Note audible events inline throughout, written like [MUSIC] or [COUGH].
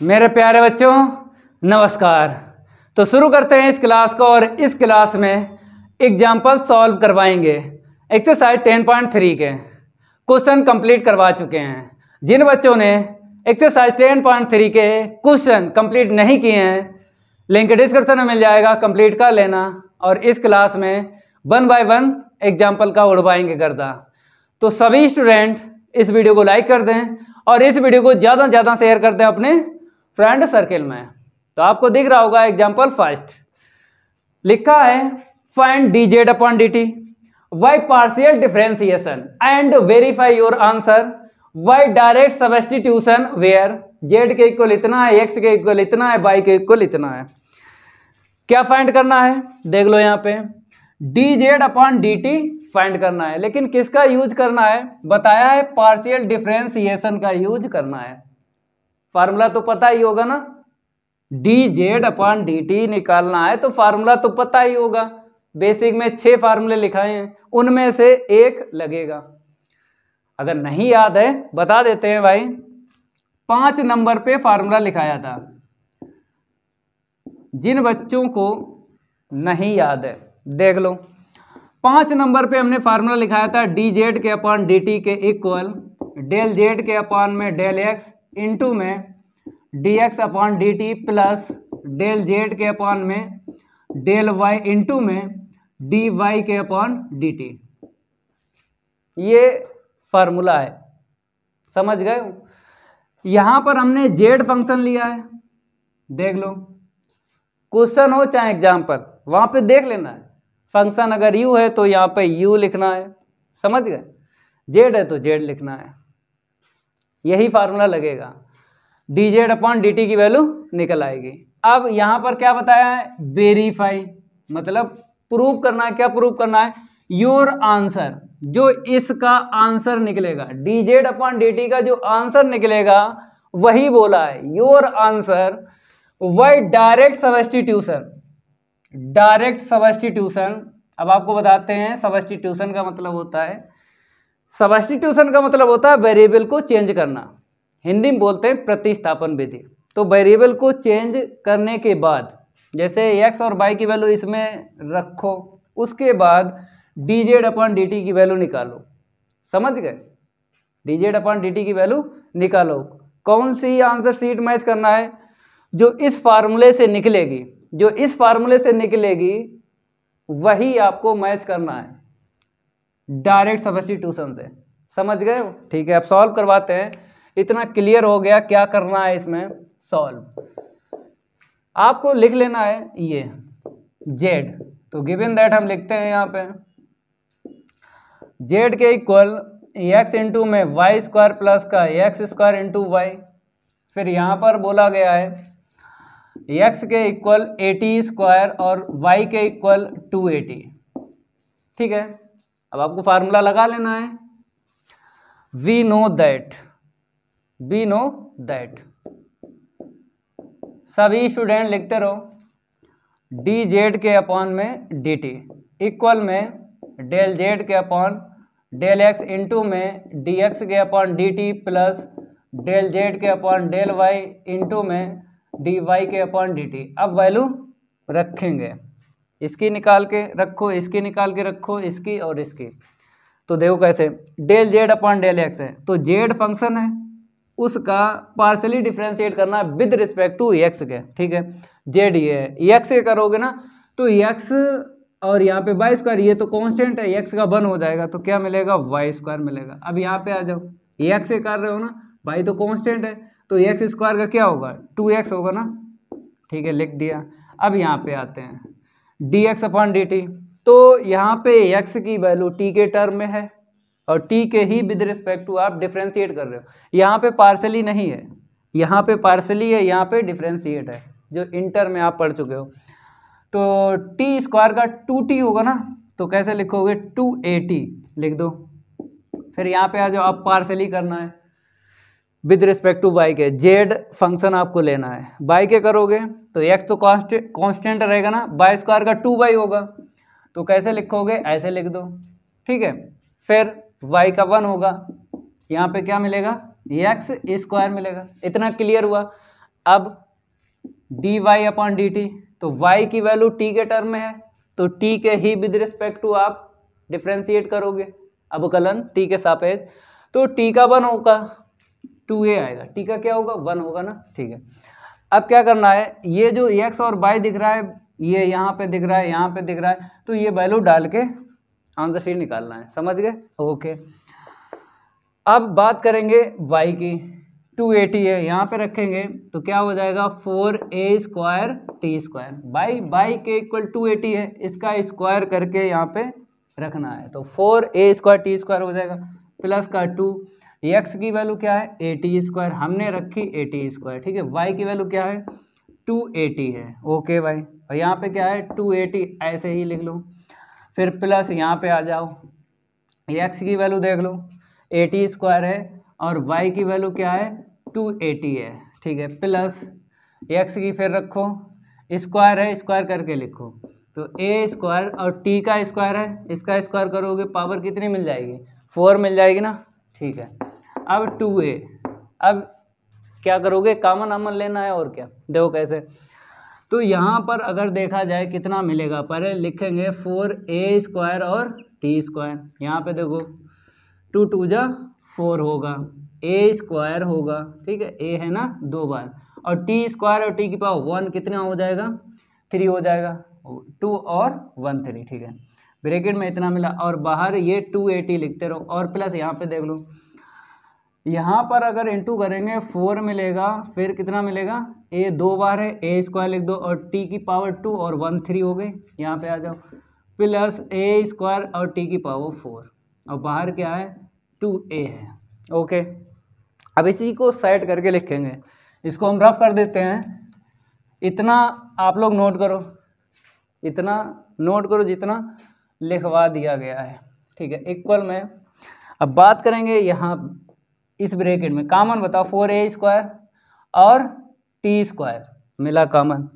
मेरे प्यारे बच्चों, नमस्कार। तो शुरू करते हैं इस क्लास को और इस क्लास में एग्ज़ाम्पल सॉल्व करवाएँगे। एक्सरसाइज 10.3 के क्वेश्चन कंप्लीट करवा चुके हैं। जिन बच्चों ने एक्सरसाइज 10.3 के क्वेश्चन कंप्लीट नहीं किए हैं लिंक डिस्क्रिप्शन में मिल जाएगा कंप्लीट कर लेना और इस क्लास में वन बाय वन एग्ज़ाम्पल का उड़वाएँगे गर्दा। तो सभी स्टूडेंट इस वीडियो को लाइक कर दें और इस वीडियो को ज़्यादा से ज़्यादा शेयर कर दें अपने फ्रेंड सर्किल में। तो आपको दिख रहा होगा एग्ज़ाम्पल फ़र्स्ट लिखा है find D Z upon D T by partial differentiation and verify your answer by direct substitution where Z के इक्वल इतना है एक्स के इक्वल इतना है वाई के इक्वल इतना है। क्या फाइंड करना है? देख लो यहाँ पे। D Z upon D T find करना है। लेकिन किसका यूज़ करना है? बताया है पार्शियल डिफ्रेंसिएशन का यूज़ करना है। फार्मूला तो पता ही होगा ना। D Z upon D T निकालना है तो फार्मूला तो पता ही होगा। बेसिक में छह फार्मूले लिखाए हैं, उनमें से एक लगेगा। अगर नहीं याद है, बता देते हैं भाई। पाँच नंबर पे फार्मूला लिखाया था। जिन बच्चों को नहीं याद है, देख लो। पाँच नंबर पे हमने फार्मूला लिखाया था डी जेड के अपॉन डी टी के इक्वल डेल जेड के अपॉन में डेल एक्स इंटू में D X upon D T plus del Z के अपॉन में डेल वाई इंटू में डी वाई के अपॉन डी टी ये फार्मूला है. समझ गए? यहाँ पर हमने जेड फ़ंक्शन लिया है. देख लो. क्वेश्चन हो चाहे एग्ज़ाम्पल वहाँ पे देख लेना है. फ़ंक्शन अगर यू है तो यहाँ पे यू लिखना है. समझ गए? जेड है तो जेड लिखना है. यही फार्मूला लगेगा। D Z upon D T की वैल्यू निकल आएगी। अब यहाँ पर क्या बताया है? वेरीफाई मतलब प्रूव करना है। क्या प्रूव करना है? योर आंसर जो इसका आंसर निकलेगा। D Z upon D T का जो आंसर निकलेगा, वही बोला है। Your answer by direct substitution direct substitution अब आपको बताते हैं सबस्टिट्यूशन का मतलब होता है सबस्टिट्यूशन का मतलब होता है वेरिएबल को चेंज करना। हिंदी में बोलते हैं प्रतिस्थापन विधि। तो वेरिएबल को चेंज करने के बाद, जैसे एक्स और वाई की वैल्यू इसमें रखो, उसके बाद D Z upon D T की वैल्यू निकालो। समझ गए? D Z upon D T की वैल्यू निकालो। कौन सी आंसर सीट मैच करना है? जो इस फार्मूले से निकलेगी, जो इस फार्मूले से निकलेगी, वही आपको मैच करना है। डायरेक्ट सब्सटीट्यूशन से। समझ गए? ठीक है, अब सॉल्व करवाते हैं। इतना क्लियर हो गया क्या करना है इसमें। सॉल्व। आपको लिख लेना है ये, जेड। तो गिवन दैट हम लिखते हैं यहाँ पे। जेड के इक्वल एक्स इंटू में वाई स्क्वायर प्लस का एक्स स्क्वायर इंटू वाई। फिर यहाँ पर बोला गया है, एक्स के इक्वल एटी स्क्वायर और वाई के इक्वल टू एटी। ठीक है? अब आपको फार्मूला लगा लेना है। We know that we know that सभी स्टूडेंट लिखते रहो। डी जेड के अपॉन में डी टी इक्वल में डेल जेड के अपॉन डेल एक्स इंटू में डी एक्स के upon D T plus del Z के अपॉन डेल वाई इंटू में डी वाई के अपॉन डी टी अब वैल्यू रखेंगे। इसकी निकाल के रखो, इसकी निकाल के रखो, इसकी और इसकी। तो देखो कैसे del Z upon del X है। तो जेड फ़ंक्शन है, उसका पार्सली डिफ्रेंशिएट करना विद रिस्पेक्ट टू एक्स के, ठीक है? जेड ये है। एक्स के करोगे ना तो एक्स और यहाँ पे वाई स्क्वायर ये तो कांस्टेंट है एक्स का वन हो जाएगा तो क्या मिलेगा? वाई स्क्वायर मिलेगा। अब यहाँ पे आ जाओ एक्स से कर रहे हो ना वाई तो कांस्टेंट है तो एक्स स्क्वायर का क्या होगा? टू एक्स होगा ना, ठीक है, लिख दिया। अब यहाँ पे आते हैं। D X upon D T तो यहाँ पे एक्स की वैल्यू टी के टर्म में है और टी के ही विद रिस्पेक्ट टू आप डिफ्रेंशिएट कर रहे हो। यहाँ पे पार्सली नहीं है। यहाँ पे पार्सली है, यहाँ पे डिफ्रेंशिएट है, जो इंटर में आप पढ़ चुके हो। तो टी स्क्वायर का टू टी होगा ना तो कैसे लिखोगे? टू ए टी लिख दो। फिर यहाँ पे आ जाओ आप पार्सली करना है। विद रिस्पेक्ट टू बाई के। जेड फ़ंक्शन आपको लेना है। बाई के करोगे तो एक्स तो कॉन्स्टेंट रहेगा ना बाई स्क्वायर का टू बाई होगा। तो कैसे लिखोगे? ऐसे लिख दो। ठीक है? फिर वाई का वन होगा। यहाँ पे क्या मिलेगा? एक्स स्क्वायर मिलेगा। इतना क्लियर हुआ। अब D Y upon D T तो वाई की वैल्यू टी के टर्म में है। तो टी के ही विद रिस्पेक्ट टू आप डिफ्रेंशिएट करोगे। अवकलन टी के सापेक्ष। तो टी का वन होगा। टू ए आएगा। टी का क्या होगा? वन होगा ना? ठीक है। अब क्या करना है? ये जो एक्स और वाई दिख रहा है, ये यहाँ पे दिख रहा है, यहाँ पे दिख रहा है तो ये वैल्यू डाल के आंसर शीट निकालना है। समझ गए? ओके अब बात करेंगे वाई की। टू एटी है, यहाँ पे रखेंगे तो क्या हो जाएगा? Four A square T square. Y Y के इक्वल टू एटी है, इसका स्क्वायर करके यहाँ पे रखना है। तो four A square T square हो जाएगा प्लस का टू एक्स की वैल्यू क्या है? ए टी स्क्वायर हमने रखी ए टी स्क्वायर ठीक है? वाई की वैल्यू क्या है? टू ए टी है। ओके भाई। और यहाँ पे क्या है? टू ए टी ऐसे ही लिख लो। फिर प्लस यहाँ पे आ जाओ। एक्स की वैल्यू देख लो। ए टी स्क्वायर है और वाई की वैल्यू क्या है? टू एटी है। ठीक है? प्लस एक्स की फिर रखो। स्क्वायर है स्क्वायर करके लिखो। तो ए स्क्वायर और टी का स्क्वायर है। इसका स्क्वायर करोगे पावर कितनी मिल जाएगी? फोर मिल जाएगी ना? ठीक है। अब टू ए अब क्या करोगे? कामन अमन लेना है और क्या? देखो कैसे। तो यहाँ पर अगर देखा जाए कितना मिलेगा? पहले लिखेंगे फोर ए स्क्वायर और टी स्क्वायर यहाँ पे देखो टू टू जा फोर होगा। ए स्क्वायर होगा, ठीक है? ए है ना? दो बार। और टी स्क्वायर और टी की पावर वन कितना हो जाएगा? थ्री हो जाएगा। टू और वन थ्री ठीक है? ब्रेकेट में इतना मिला। और बाहर ये टू एटी लिखते रहो। और प्लस यहाँ पे देख लो। यहाँ पर अगर इंटू करेंगे फोर मिलेगा, फिर कितना मिलेगा? ए दो बार है ए स्क्वायर लिख दो, और टी की पावर टू और वन थ्री हो गई यहाँ पे आ जाओ। प्लस ए स्क्वायर और टी की पावर फोर और बाहर क्या है? टू ए है। ओके अब इसी को सेट करके लिखेंगे। इसको हम रफ कर देते हैं। इतना आप लोग नोट करो। इतना नोट करो जितना लिखवा दिया गया है। ठीक है? इक्वल में। अब बात करेंगे यहाँ इस ब्रैकेट में। कॉमन बताओ, फोर ए स्क्वायर और टी स्क्वायर मिला कॉमन।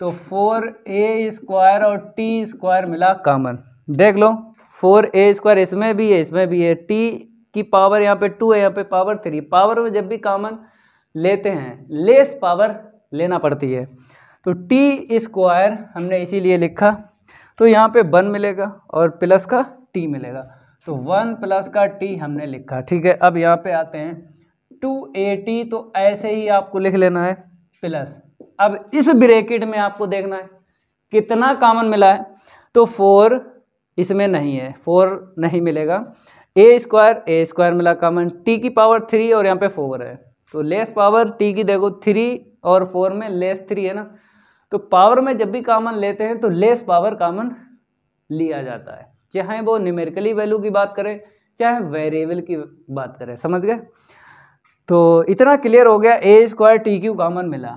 तो फोर ए स्क्वायर और टी स्क्वायर मिला कॉमन। देख लो, फोर ए स्क्वायर, इसमें भी है, इसमें भी है। टी की पावर यहाँ पे टू है, यहाँ पे पावर थ्री। पावर में जब भी कॉमन लेते हैं, लेस पावर लेना पड़ती है। तो टी स्क्वायर हमने इसीलिए लिखा तो यहाँ पे वन मिलेगा और प्लस का टी मिलेगा। तो वन प्लस का टी हमने लिखा। ठीक है, अब यहाँ पे आते हैं। टू ए टी तो ऐसे ही आपको लिख लेना है, प्लस। अब इस ब्रेकेट में आपको देखना है, कितना कॉमन मिला है। तो फोर इसमें नहीं है, फोर नहीं मिलेगा। ए स्क्वायर ए स्क्वायर मिला कॉमन। टी की पावर थ्री और यहाँ पे फोर है। तो लेस पावर, टी की देखो थ्री और फोर में लेस थ्री है ना। तो पावर में जब भी कॉमन लेते हैं तो लेस पावर कॉमन लिया जाता है। चाहे वो न्यूमेरिकली वैल्यू की बात करें, चाहे वेरिएबल की बात करें, समझ गए? तो इतना क्लियर हो गया A square T cube common मिला।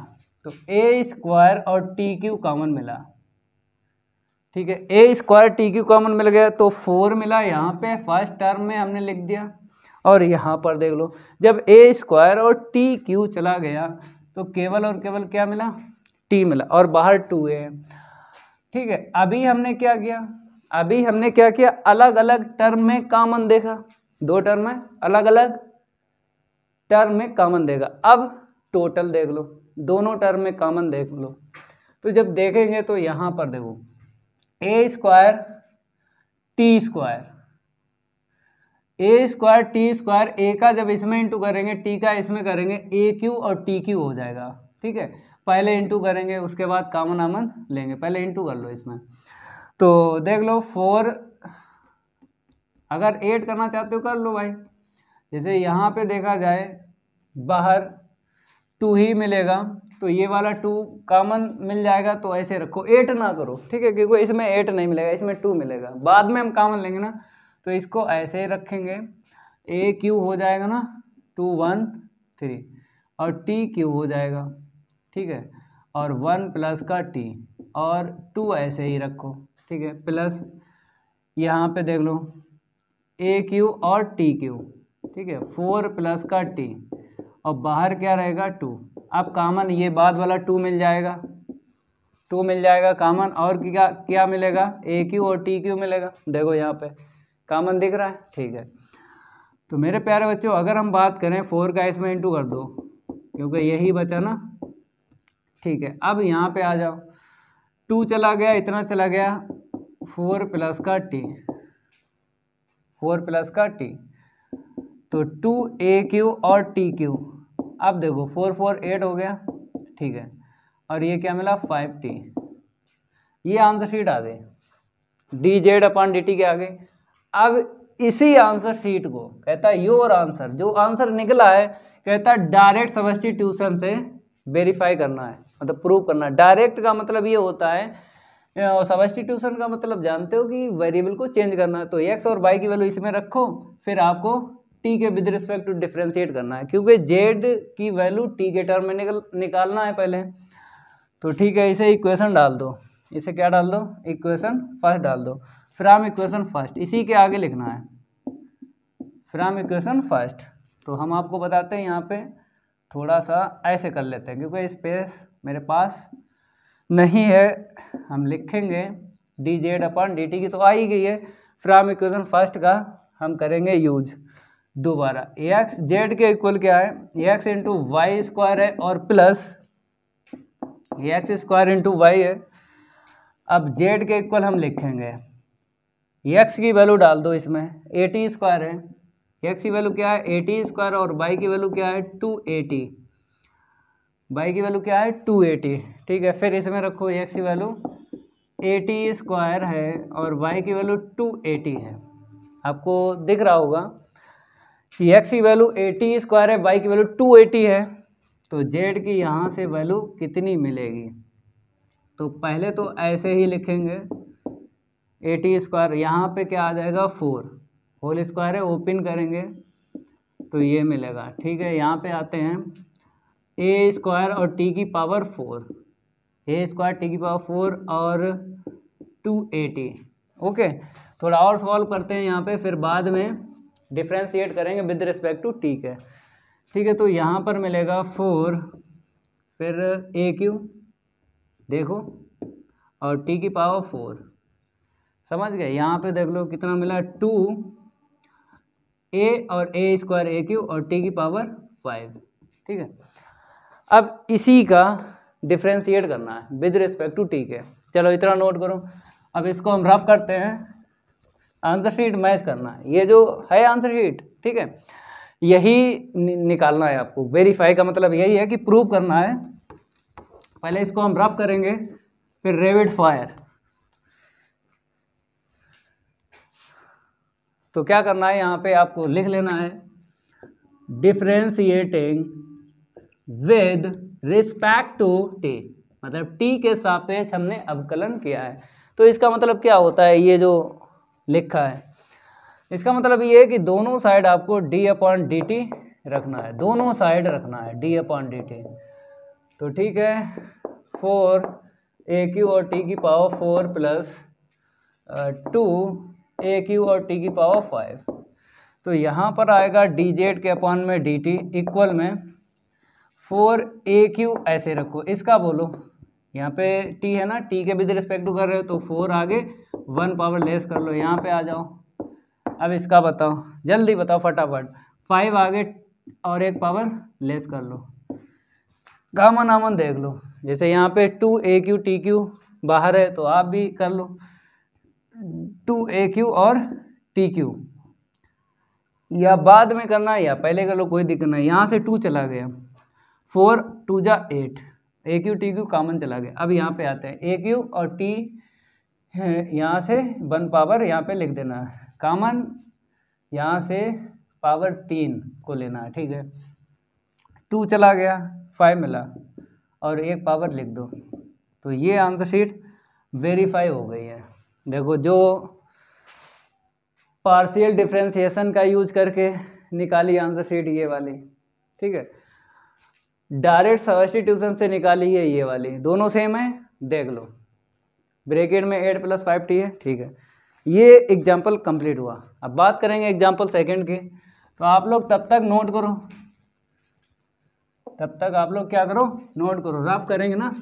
तो ए स्क्वायर और टी क्यू कॉमन मिला। ठीक है A square T cube common मिल गया तो फोर मिला। यहाँ पे फ़र्स्ट टर्म में हमने लिख दिया। और यहाँ पर देख लो, जब ए स्क्वायर और टी क्यू चला गया तो केवल और केवल क्या मिला? टी मिला। और बाहर टू ए ठीक है, अभी हमने क्या किया? अभी हमने क्या किया? अलग अलग टर्म में कॉमन देखा। दो टर्म में अलग अलग टर्म में कॉमन देगा अब टोटल देख लो। दोनों टर्म में कॉमन देख लो। तो जब देखेंगे तो यहाँ पर देखो। A square T square A square T square A का जब इसमें इंटू करेंगे टी का इसमें करेंगे ए क्यू और टी क्यू हो जाएगा। ठीक है? पहले इंटू करेंगे, उसके बाद कामन आमन लेंगे। पहले इंटू कर लो इसमें। तो देख लो फोर अगर एट करना चाहते हो कर लो भाई। जैसे यहाँ पे देखा जाए, बाहर टू ही मिलेगा तो ये वाला टू कॉमन मिल जाएगा तो ऐसे रखो। एट ना करो, ठीक है? क्योंकि इसमें एट नहीं मिलेगा, इसमें टू मिलेगा। बाद में हम कॉमन लेंगे ना तो इसको ऐसे ही रखेंगे। ए क्यू हो जाएगा ना टू वन थ्री और टी क्यू हो जाएगा, ठीक है? और वन प्लस का टी और टू ऐसे ही रखो। ठीक है प्लस यहाँ पे देख लो ए क्यू और टी क्यू ठीक है फोर प्लस का टी और बाहर क्या रहेगा टू अब कामन ये बाद वाला टू मिल जाएगा टू मिल जाएगा कामन और क्या क्या मिलेगा ए क्यू और टी क्यू मिलेगा, देखो यहाँ पे कामन दिख रहा है, ठीक है. तो मेरे प्यारे बच्चों, अगर हम बात करें फोर का इसमें इंटू कर दो, क्योंकि यही बचा ना, ठीक है, अब यहाँ पे आ जाओ टू चला गया, इतना चला गया फोर प्लस का टी, फोर प्लस का टी तो टू ए क्यू और टी क्यू। अब देखो, फोर फोर एट हो गया, ठीक है। और ये क्या मिला? Five t. ये आंसर शीट आ गई d z upon d t के आगे। अब इसी आंसर शीट को कहता है योर आंसर। जो आंसर निकला है, कहता है डायरेक्ट सब्सटीट्यूशन से वेरीफाई करना है मतलब प्रूव करना डायरेक्ट का मतलब ये होता है सब्सटीट्यूशन का मतलब जानते हो कि वेरिएबल को चेंज करना तो एक्स और वाई की वैल्यू इसमें रखो, फिर आपको टी के विद रिस्पेक्ट टू डिफ्रेंशिएट करना है, क्योंकि जेड की वैल्यू टी के टर्म में निकल, निकालना है पहले। तो ठीक है, इसे इक्वेशन डाल दो। इसे क्या डाल दो? इक्वेशन फ़र्स्ट डाल दो। फ्राम इक्वेशन फ़र्स्ट इसी के आगे लिखना है। फ्राम इक्वेशन फ़र्स्ट तो हम आपको बताते हैं, यहाँ पे थोड़ा सा ऐसे कर लेते हैं, क्योंकि स्पेस मेरे पास नहीं है हम लिखेंगे d z upon d t की तो आ ही गई है। फ्राम इक्वेशन फ़र्स्ट का हम करेंगे यूज़ दोबारा एक्स जेड के इक्वल क्या है? एक्स इंटू वाई स्क्वायर है और plus x square into y है। अब जेड के इक्वल हम लिखेंगे। एक्स की वैल्यू डाल दो इसमें ए टी स्क्वायर है। एक्स की वैल्यू क्या है? ए टी स्क्वायर और वाई की वैल्यू क्या है? टू ए टी वाई की वैल्यू क्या है? Two a t. ठीक है, फिर इसमें रखो एक्स की वैल्यू। एटी स्क्वायर है और वाई की वैल्यू टू एटी है। आपको दिख रहा होगा कि एक्स की वैल्यू एटी स्क्वायर है वाई की वैल्यू टू एटी है। तो जेड की यहाँ से वैल्यू कितनी मिलेगी? तो पहले तो ऐसे ही लिखेंगे। ए टी स्क्वायर, यहाँ पर क्या आ जाएगा? फोर। होल स्क्वायर है, ओपन करेंगे तो ये मिलेगा। ठीक है, यहाँ पे आते हैं। ए स्क्वायर और टी की power four. A square, t की पावर फोर और टू ए टी। ओके, थोड़ा और सॉल्व करते हैं यहाँ पे, फिर बाद में डिफ्रेंशिएट करेंगे विद रिस्पेक्ट टू टी के। ठीक है तो यहाँ पर मिलेगा फोर फिर ए क्यू देखो, और टी की पावर फोर समझ गए? यहाँ पे देख लो कितना मिला टू ए और ए स्क्वायर ए क्यू और टी की पावर फाइव ठीक है? अब इसी का डिफ्रेंशिएट करना है विद रिस्पेक्ट टू टी के चलो इतना नोट करो। अब इसको हम रफ करते हैं। आंसर शीट मैच करना है। ये जो है आंसर शीट ठीक है? यही नि, निकालना है आपको। वेरीफाई का मतलब यही है कि प्रूव करना है। पहले इसको हम रफ करेंगे, फिर रेविड फायर तो क्या करना है? यहाँ पे आपको लिख लेना है। Differentiating with respect to t मतलब टी के सापेक्ष हमने अवकलन किया है। तो इसका मतलब क्या होता है? ये जो लिखा है, इसका मतलब ये है कि दोनों साइड आपको डी अपॉन डी टी रखना है। दोनों साइड रखना है डी अपॉन डी टी तो ठीक है फोर ए क्यू और टी की power four plus two a q और टी की पावर फाइव तो यहाँ पर आएगा डी जेड के अपॉन में डी टी इक्वल में। फोर ए क्यू ऐसे रखो। इसका बोलो। यहाँ पे टी है ना? टी के विद रिस्पेक्ट टू कर रहे हो तो फोर आगे वन पावर लेस कर लो। यहाँ पे आ जाओ। अब इसका बताओ। जल्दी बताओ फटाफट। फाइव आगे और एक पावर लेस कर लो। गामन आमन देख लो। जैसे यहाँ पे two a q t q बाहर है तो आप भी कर लो। टू ए क्यू और टी क्यू या बाद में करना या पहले कर लो, कोई दिक्कत नहीं। यहाँ से टू चला गया। फोर टू जा eight. A q t q common चला गया। अब यहाँ पे आते हैं। ए क्यू और टी यहाँ से वन पावर यहाँ पे लिख देना। है कॉमन यहाँ से पावर तीन को लेना है, ठीक है? टू चला गया फाइव मिला। और एक पावर लिख दो। तो ये आंसर शीट वेरीफाई हो गई है। देखो, जो पार्शियल डिफ्रेंशिएशन का यूज़ करके निकाली आंसर शीट ये वाली, ठीक है? डायरेक्ट सब्सटीट्यूशन से निकाली है ये वाली। दोनों सेम है, देख लो। ब्रेकेट में एट प्लस फाइव टी है, ठीक है। ये एग्ज़ाम्पल कंप्लीट हुआ। अब बात करेंगे एग्ज़ाम्पल सेकेंड की। तो आप लोग तब तक नोट करो। तब तक आप लोग क्या करो? नोट करो। रफ करेंगे ना।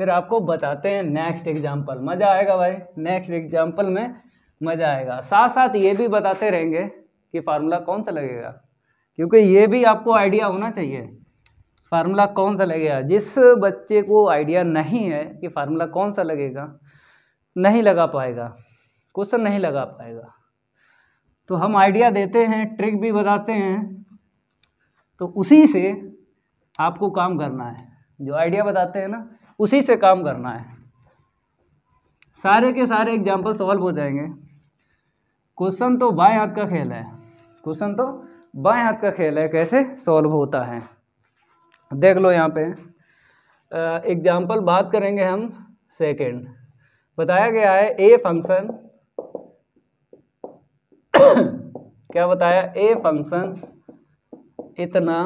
फिर आपको बताते हैं नेक्स्ट एग्ज़ाम्पल मज़ा आएगा भाई। नेक्स्ट एग्ज़ाम्पल में मज़ा आएगा। साथ साथ ये भी बताते रहेंगे कि फार्मूला कौन सा लगेगा। क्योंकि ये भी आपको आइडिया होना चाहिए। फार्मूला कौन सा लगेगा? जिस बच्चे को आइडिया नहीं है कि फार्मूला कौन सा लगेगा, नहीं लगा पाएगा क्वेश्चन नहीं लगा पाएगा। तो हम आइडिया देते हैं ट्रिक भी बताते हैं तो उसी से आपको काम करना है। जो आइडिया बताते हैं ना, उसी से काम करना है। सारे के सारे एग्ज़ाम्पल सॉल्व हो जाएँगे। क्वेश्चन तो बाएँ हाथ का खेल है। क्वेश्चन तो बाएँ हाथ का खेल है, कैसे सॉल्व होता है। देख लो यहाँ पे। एग्ज़ाम्पल बात करेंगे हम सेकेंड बताया गया है ए फ़ंक्शन [COUGHS] क्या बताया? ए फ़ंक्शन इतना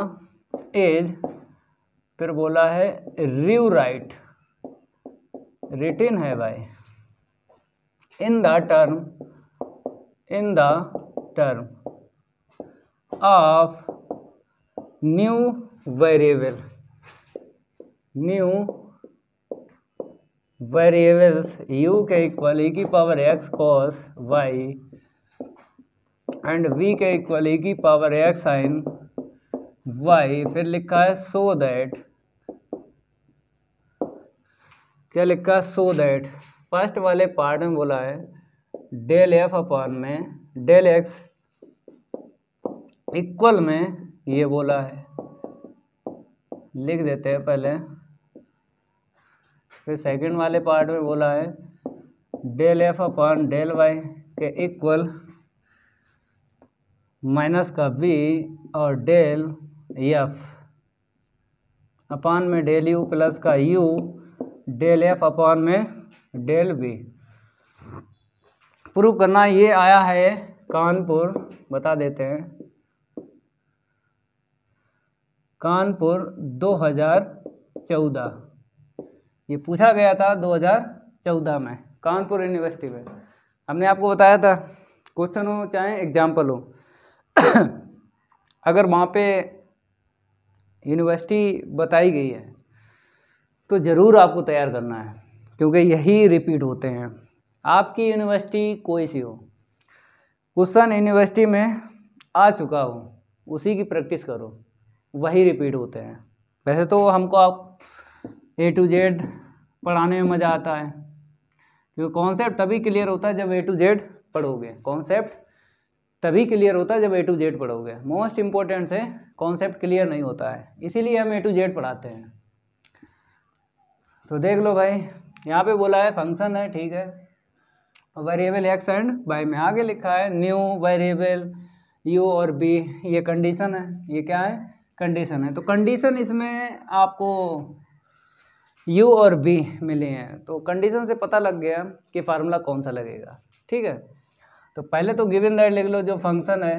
एज फिर बोला है रिव राइट रिटिन है भाई। In the term in the term of new variable new variables u के इक्वल ई की power x cos y. And v के इक्वल ई की पावर x sin y. फिर लिखा है सो so दैट क्या लिखा है? सो दैट फ़र्स्ट वाले पार्ट में बोला है डेल एफ़ अपॉन में डेल एक्स इक्वल में ये बोला है। लिख देते हैं पहले। फिर सेकंड वाले पार्ट में बोला है del f upon del y के इक्वल माइनस का बी और डेल एफ़ अपॉन में डेल यू प्लस का यू डेल एफ़ अपॉन में डेल बी प्रूव करना ये आया है कानपुर, बता देते हैं। कानपुर 2014 ये पूछा गया था 2014 में, कानपुर यूनिवर्सिटी में। हमने आपको बताया था क्वेश्चन हो चाहे एग्ज़ाम्पल हो। अगर वहाँ पे यूनिवर्सिटी बताई गई है तो ज़रूर आपको तैयार करना है, क्योंकि यही रिपीट होते हैं। आपकी यूनिवर्सिटी कोई सी हो क्वेश्चन यूनिवर्सिटी में आ चुका हो, उसी की प्रैक्टिस करो। वही रिपीट होते हैं। वैसे तो हमको आप ए टू जेड पढ़ाने में मज़ा आता है, क्योंकि कॉन्सेप्ट तभी क्लियर होता है जब ए टू जेड पढ़ोगे। कॉन्सेप्ट तभी क्लियर होता है जब ए टू जेड पढ़ोगे। मोस्ट इंपॉर्टेंट से कॉन्सेप्ट क्लियर नहीं होता है, इसीलिए हम ए टू जेड पढ़ाते हैं। तो देख लो भाई, यहाँ पे बोला है फ़ंक्शन है, ठीक है। वेरिएबल एक्स एंड बाई में आगे लिखा है न्यू वेरिएबल यू और बी ये कंडीशन है। ये क्या है? कंडीशन है। तो कंडीशन इसमें आपको u और b मिले हैं। तो कंडीशन से पता लग गया कि फार्मूला कौन सा लगेगा। ठीक है? तो पहले तो गिवन दैट लिख लो जो फ़ंक्शन है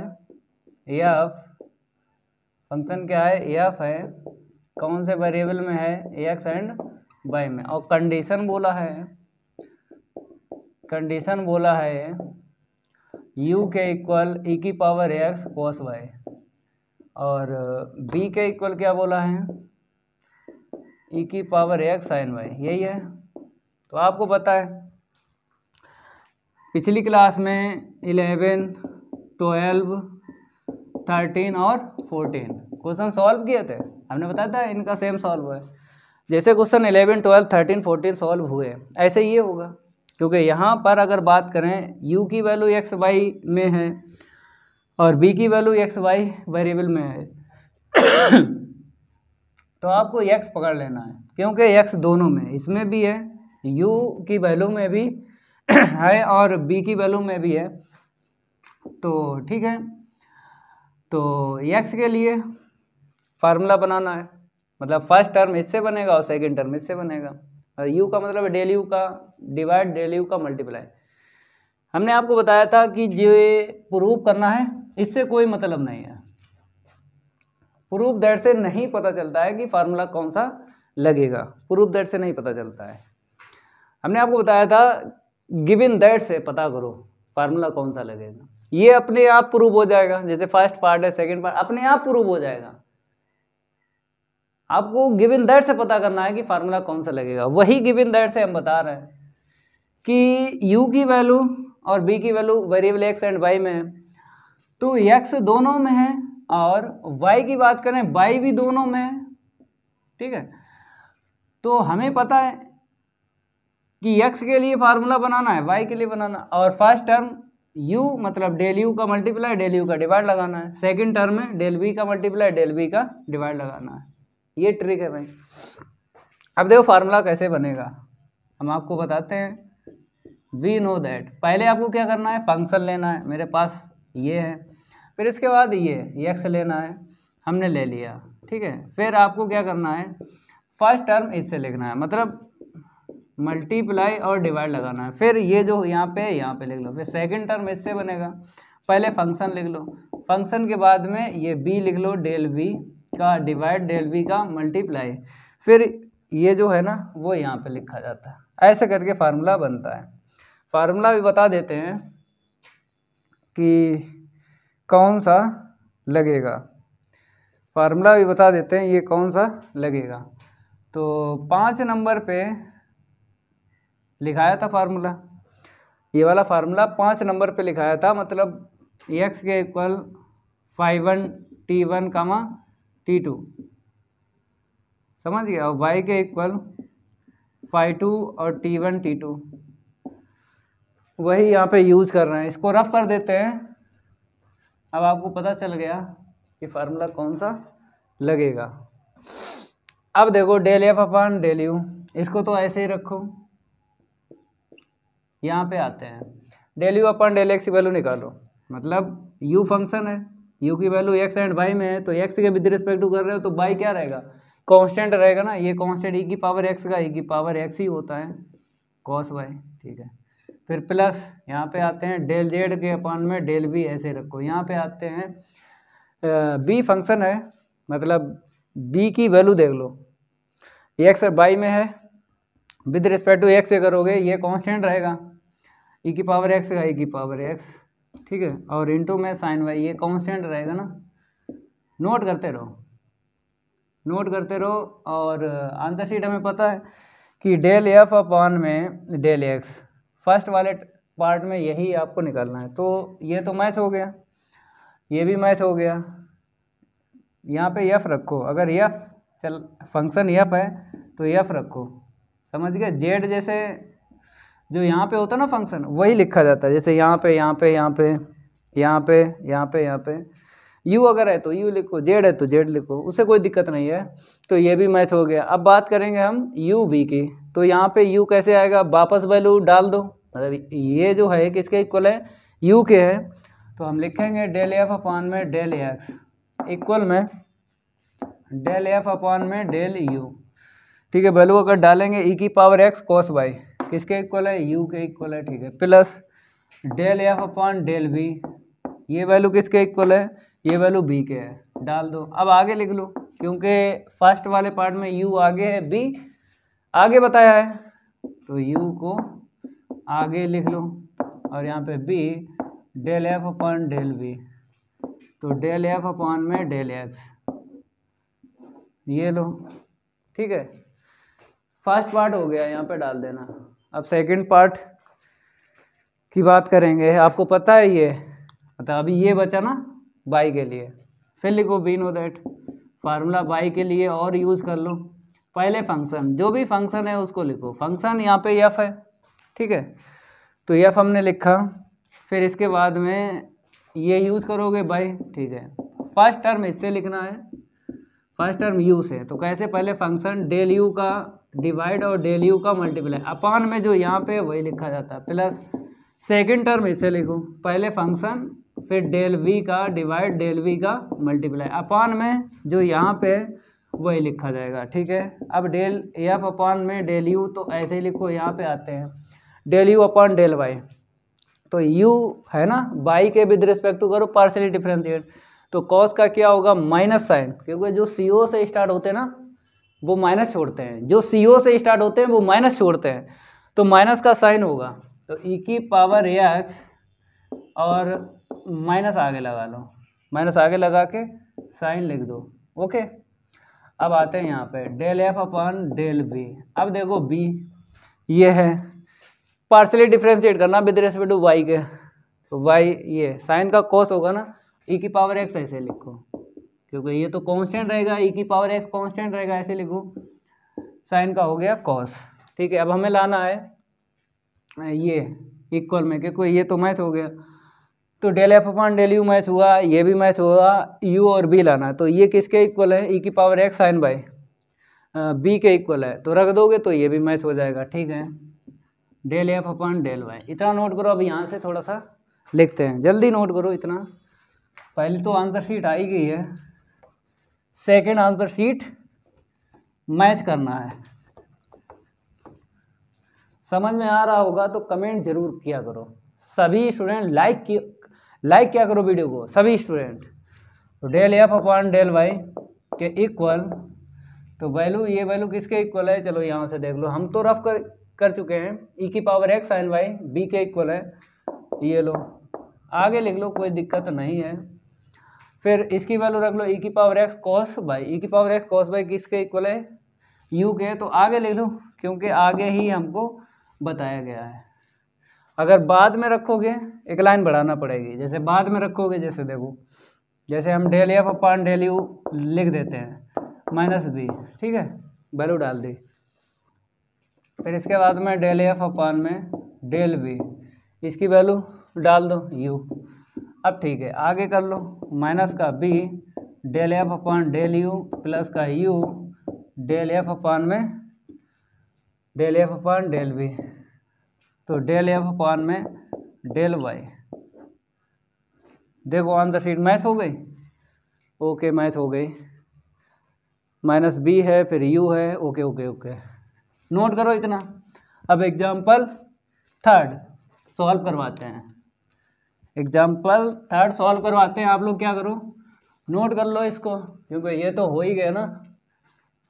एफ़ फ़ंक्शन क्या है? एफ़ है। कौन से वेरिएबल में है? एक्स एंड वाई में। और कंडीशन बोला है कंडीशन बोला है, u के इक्वल e की पावर एक्स कोस वाई और, b के इक्वल क्या बोला है? E की पावर एक्स साइन वाई यही है। तो आपको पता है, पिछली क्लास में इलेवन ट्वेल्व थर्टीन और फोर्टीन क्वेश्चन सॉल्व किए थे। हमने बताया था इनका सेम सॉल्व है। जैसे question eleven twelve thirteen fourteen solve हुए, ऐसे ये होगा। क्योंकि यहाँ पर अगर बात करें, u की वैल्यू एक्स वाई में है और b की वैल्यू एक्स वाई वेरिएबल में है। तो आपको x पकड़ लेना है, क्योंकि x दोनों में इसमें भी है, u की वैल्यू में भी है और b की वैल्यू में भी है। तो ठीक है तो x के लिए फार्मूला बनाना है। मतलब फ़र्स्ट टर्म इससे बनेगा और सेकंड टर्म इससे बनेगा। और यू का मतलब डेल यू का डिवाइड डेल यू का मल्टीप्लाई हमने आपको बताया था कि जो प्रूव करना है। इससे कोई मतलब नहीं है। प्रूफ दैट से नहीं पता चलता है कि फार्मूला कौन सा लगेगा। प्रूफ दैट से नहीं पता चलता है। हमने आपको बताया था गिविन दैट से पता करो फार्मूला कौन सा लगेगा। ये अपने आप प्रूव हो जाएगा। जैसे फ़र्स्ट पार्ट है सेकंड पार्ट अपने आप प्रूव हो जाएगा। आपको गिविन दैट से पता करना है कि फार्मूला कौन सा लगेगा। वही गिविन दैट से हम बता रहे हैं कि u की वैल्यू और b की value variable x and y में है। तो x दोनों में है और y की बात करें, y भी दोनों में है। ठीक है? तो हमें पता है कि x के लिए फार्मूला बनाना है, y के लिए बनाना और फ़र्स्ट टर्म u मतलब डेल यू का मल्टीप्लाई डेल यू का डिवाइड लगाना है। सेकंड टर्म में डेल v का मल्टीप्लाई डेल v का डिवाइड लगाना है। ये ट्रिक है भाई। अब देखो फार्मूला कैसे बनेगा। हम आपको बताते हैं। वी नो दैट पहले आपको क्या करना है? फ़ंक्शन लेना है। मेरे पास ये है। फिर इसके बाद ये एक्स लेना है, हमने ले लिया, ठीक है। फिर आपको क्या करना है फ़र्स्ट टर्म इससे लिखना है मतलब मल्टीप्लाई और डिवाइड लगाना है। फिर ये जो यहाँ पे यहाँ पे लिख लो, फिर सेकंड टर्म इससे बनेगा। पहले फ़ंक्शन लिख लो फ़ंक्शन के बाद में ये बी लिख लो डेल वी का डिवाइड डेल वी का मल्टीप्लाई फिर ये जो है ना, वो यहाँ पे लिखा जाता है। ऐसे करके फार्मूला बनता है। फार्मूला भी बता देते हैं कि कौन सा लगेगा? फार्मूला भी बता देते हैं, ये कौन सा लगेगा? तो पाँच नंबर पे लिखाया था फार्मूला। ये वाला फार्मूला पाँच नंबर पे लिखाया था मतलब एक्स के equal five one, t one, comma t two. समझ गया? और वाई के इक्वल फाइव टू और टी वन, टी टू। वही यहाँ पे यूज़ कर रहे हैं। इसको रफ कर देते हैं। अब आपको पता चल गया कि फार्मूला कौन सा लगेगा। अब देखो del f upon del u इसको तो ऐसे ही रखो। यहाँ पे आते हैं। Del u upon del x की वैल्यू निकालो। मतलब यू फ़ंक्शन है। यू की वैल्यू एक्स एंड वाई में है तो एक्स के विद रिस्पेक्ट टू कर रहे हो तो वाई क्या रहेगा? कांस्टेंट रहेगा ना। ये कांस्टेंट ई की पावर एक्स का ई की पावर एक्स ही होता है। कॉस वाई ठीक है। फिर प्लस, यहाँ पे आते हैं, डेल जेड के अपान में डेल बी ऐसे रखो। यहाँ पे आते हैं बी फ़ंक्शन है मतलब बी की वैल्यू देख लो। एक्स बाई में है। विद रिस्पेक्ट टू एक्स करोगे ये कांस्टेंट रहेगा। ई की पावर एक्स का, ई की पावर एक्स, ठीक है? और इंटू में साइन वाई ये कांस्टेंट रहेगा ना। नोट करते रहो। नोट करते रहो और आंसर शीट हमें पता है कि डेल एफ़ अपॉन में डेल एक्स फ़र्स्ट वाले पार्ट में यही आपको निकालना है। तो ये तो मैच हो गया, ये भी मैच हो गया। यहाँ पे यफ रखो। अगर यफ चल फ़ंक्शन यफ है तो यफ रखो। समझ गए? जेड जैसे जो यहाँ पे होता है ना फ़ंक्शन वही लिखा जाता है। जैसे यहाँ पे यहाँ पे यहाँ पे यहाँ पे यहाँ पे यहाँ पे। यू अगर है तो यू लिखो, जेड है तो जेड लिखो उससे कोई दिक्कत नहीं है। तो ये भी मैच हो गया। अब बात करेंगे हम यू बी की। तो यहाँ पे यू कैसे आएगा? वापस वैल्यू डाल दो। मतलब ये जो है किसके इक्वल है, यू के है। तो हम लिखेंगे डेल एफ़ अपॉन में डेल एक्स इक्वल में डेल एफ़ अपॉन में डेल यू। ठीक है, वैल्यू अगर डालेंगे ई की पावर एक्स कॉस वाई किसके इक्वल है? यू के इक्वल है, ठीक है। Plus del f upon del b ये वैल्यू किसके इक्वल है? ये वैल्यू बी के है। डाल दो। अब आगे लिख लो, क्योंकि फ़र्स्ट वाले पार्ट में यू आगे है बी आगे बताया है। तो यू को आगे लिख लो, और यहाँ पे b del f upon del b तो डेल एफ़ अपॉन में डेल एक्स ये लो, ठीक है? फ़र्स्ट पार्ट हो गया, यहाँ पे डाल देना। अब सेकंड पार्ट की बात करेंगे। आपको पता है ये? मतलब अभी ये बचा ना? बाई के लिए। फिर लिखो we, know that. Formula y के लिए और यूज़ कर लो। पहले फ़ंक्शन जो भी फ़ंक्शन है उसको लिखो। फ़ंक्शन यहाँ पे एफ़ है, ठीक है? तो एफ़ हमने लिखा। फिर इसके बाद में ये यूज़ करोगे बाई, ठीक है? फ़र्स्ट टर्म इससे लिखना है। फ़र्स्ट टर्म यू से तो कैसे? पहले फ़ंक्शन डेल यू का डिवाइड और डेल यू का मल्टीप्लाई अपान में जो यहाँ पे वही लिखा जाता है। प्लस सेकंड टर्म इसे लिखो। पहले फ़ंक्शन फिर डेल वी का डिवाइड डेल वी का मल्टीप्लाई अपान में जो यहाँ पे वही लिखा जाएगा, ठीक है? अब डेल एफ़ अपान में डेल यू तो ऐसे ही लिखो, यहाँ पे आते हैं। Del u upon del y तो यू है ना? बाई के विद रिस्पेक्ट टू करो पार्सली डिफ्रेंशिएट तो कॉस का क्या होगा? माइनस साइन क्योंकि जो सी ओ से स्टार्ट होते हैं ना, वो माइनस छोड़ते हैं। जो सी ओ से स्टार्ट होते हैं, वो माइनस छोड़ते हैं। तो माइनस का साइन होगा। तो ई e की पावर एक्स और माइनस आगे लगा लो। माइनस आगे लगा के साइन लिख दो। ओके? अब आते हैं यहाँ पे। Del f upon del b. अब देखो बी, ये है। पार्सली डिफ्रेंशिएट करना विद रेस्पेक्ट टू वाई के। तो वाई, ये साइन का कॉस होगा ना ई की पावर एक्स ऐसे लिखो। क्योंकि ये तो कांस्टेंट रहेगा ई e की पावर एक्स कांस्टेंट रहेगा, ऐसे लिखो। साइन का हो गया कॉस ठीक है, अब हमें लाना है, ये इक्वल में, क्योंकि ये तो मैच हो गया। तो del f upon del u match हुआ, ये भी मैच हुआ यू और बी लाना तो ये किसके इक्वल है? ई e की power x sine y b के इक्वल है। तो रख दोगे तो ये भी मैच हो जाएगा, ठीक है? Del f upon del y इतना नोट करो अब यहाँ से थोड़ा सा लिखते हैं। जल्दी नोट करो इतना। पहले तो आंसर शीट आई गई है। सेकेंड आंसर शीट मैच करना है। समझ में आ रहा होगा तो कमेंट ज़रूर किया करो। सभी स्टूडेंट लाइक की लाइक क्या करो वीडियो को, सभी स्टूडेंट तो del f upon del y के इक्वल तो वैल्यू ये वैल्यू किसके इक्वल है? चलो यहाँ से देख लो, हम तो रफ कर कर चुके हैं। ई e की power x sine y b के इक्वल है। ये लो, आगे लिख लो, कोई दिक्कत नहीं है। फिर इसकी वैल्यू रख लो ई e की power x cos y e की पावर एक्स कॉस बाई किसके इक्वल है? यू के तो आगे लिख लो, क्योंकि आगे ही हमको बताया गया है। अगर बाद में रखोगे, एक लाइन बढ़ाना पड़ेगी। जैसे बाद में रखोगे, जैसे देखो, जैसे हम del f upon del u लिख देते हैं माइनस बी ठीक है? वैल्यू डाल दी। फिर इसके बाद में डेल एफ़ अपान में डेल बी इसकी वैल्यू डाल दो यू अब ठीक है, आगे कर लो माइनस का b del f upon del u plus का यू डेल एफ़ अपान में del f upon del b तो डेल एफ़ पान में डेल वाई देखो आंसर शीट मैच हो गई। ओके मैच हो गई। माइनस बी है, फिर यू है। ओके ओके ओके नोट करो इतना। अब एग्ज़ाम्पल थर्ड सॉल्व करवाते हैं। एग्ज़ाम्पल थर्ड सॉल्व करवाते हैं। आप लोग क्या करो? नोट कर लो इसको, क्योंकि ये तो हो ही गया ना।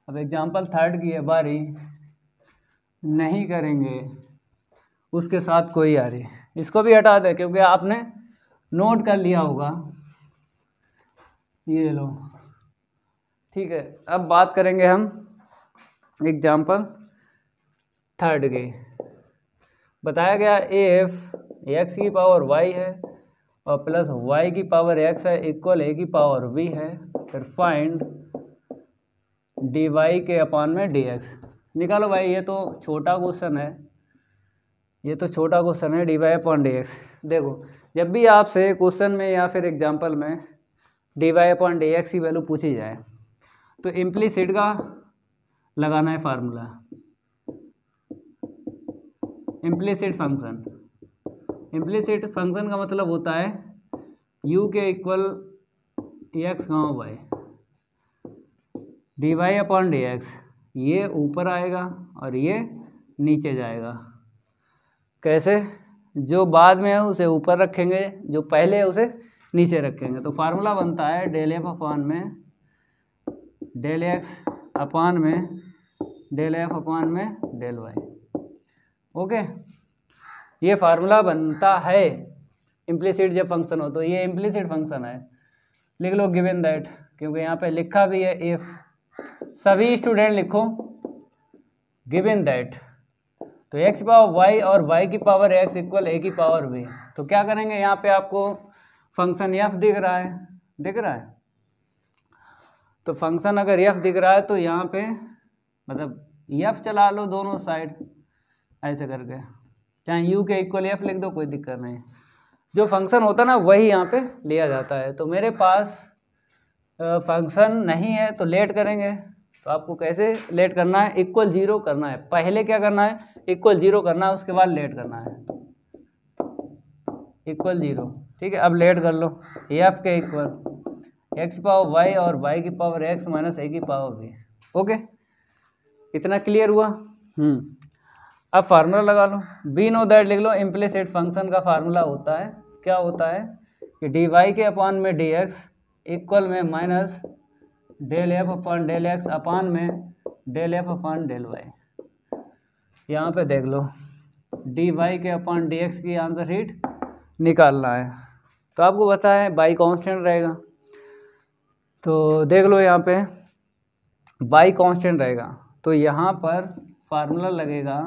अब एग्ज़ाम्पल थर्ड की है बारी नहीं करेंगे। उसके साथ कोई आ रही इसको भी हटा दे, क्योंकि आपने नोट कर लिया होगा। ये लो। ठीक है, अब बात करेंगे हम एग्ज़ाम्पल थर्ड के। बताया गया एफ़ एक्स की पावर वाई है और प्लस वाई की पावर एक्स है इक्वल ए की पावर वी है, फिर फाइंड डी वाई के अपान में डी एक्स निकालो भाई, ये तो छोटा क्वेश्चन है। ये तो छोटा क्वेश्चन है d y upon d x देखो, जब भी आपसे क्वेश्चन में या फिर एग्ज़ाम्पल में d y upon d x की वैल्यू पूछी जाए तो इम्प्लीसिट का लगाना है formula implicit function implicit function का मतलब होता है यू के इक्वल एक्स गाँव y d y upon d x ये ऊपर आएगा और ये नीचे जाएगा। कैसे? जो बाद में है, उसे ऊपर रखेंगे, जो पहले है, उसे नीचे रखेंगे। तो फार्मूला बनता है डेल एफ़ अपान में डेल एक्स अपान में डेल एफ़ अपान में डेल वाई ओके ये फार्मूला बनता है। इम्प्लीसिट जब फ़ंक्शन हो तो ये इम्प्लीसिट फ़ंक्शन है। लिख लो गिवन दैट क्योंकि यहाँ पे लिखा भी है इफ़ सभी स्टूडेंट लिखो गिवन दैट तो एक्स पावर वाई और वाई की पावर एक्स इक्वल ए की पावर वी तो क्या करेंगे? यहाँ पे आपको फ़ंक्शन एफ़ दिख रहा है। दिख रहा है? तो फ़ंक्शन अगर एफ़ दिख रहा है तो यहाँ पे मतलब एफ़ चला लो दोनों साइड ऐसे करके। चाहे यू के इक्वल एफ़ लिख दो, कोई दिक्कत नहीं। जो फ़ंक्शन होता ना, वही यहाँ पे लिया जाता है। तो मेरे पास फ़ंक्शन नहीं है तो लेट करेंगे। तो आपको कैसे लेट करना है? इक्वल ज़ीरो करना है। पहले क्या करना है? इक्वल ज़ीरो करना है, उसके बाद लेट करना है। इक्वल ज़ीरो ठीक है? अब लेट कर लो। एफ़ के इक्वल एक्स पावर वाई और वाई की पावर एक्स माइनस ए की पावर बी ओके इतना क्लियर हुआ? हम्म। अब फार्मूला लगा लो। बी नो दैट लिख लो। इम्प्लिसिट फ़ंक्शन का फार्मूला होता है। क्या होता है? कि डी वाई के अपान में डी एक्स इक्वल में minus del f upon del x upon में del f upon del y यहाँ पे देख लो। डी वाई के अपॉन डी एक्स की आंसर शीट निकालना है। तो आपको पता है बाई कांस्टेंट रहेगा। तो देख लो यहाँ पे बाई कांस्टेंट रहेगा। तो यहाँ पर फार्मूला लगेगा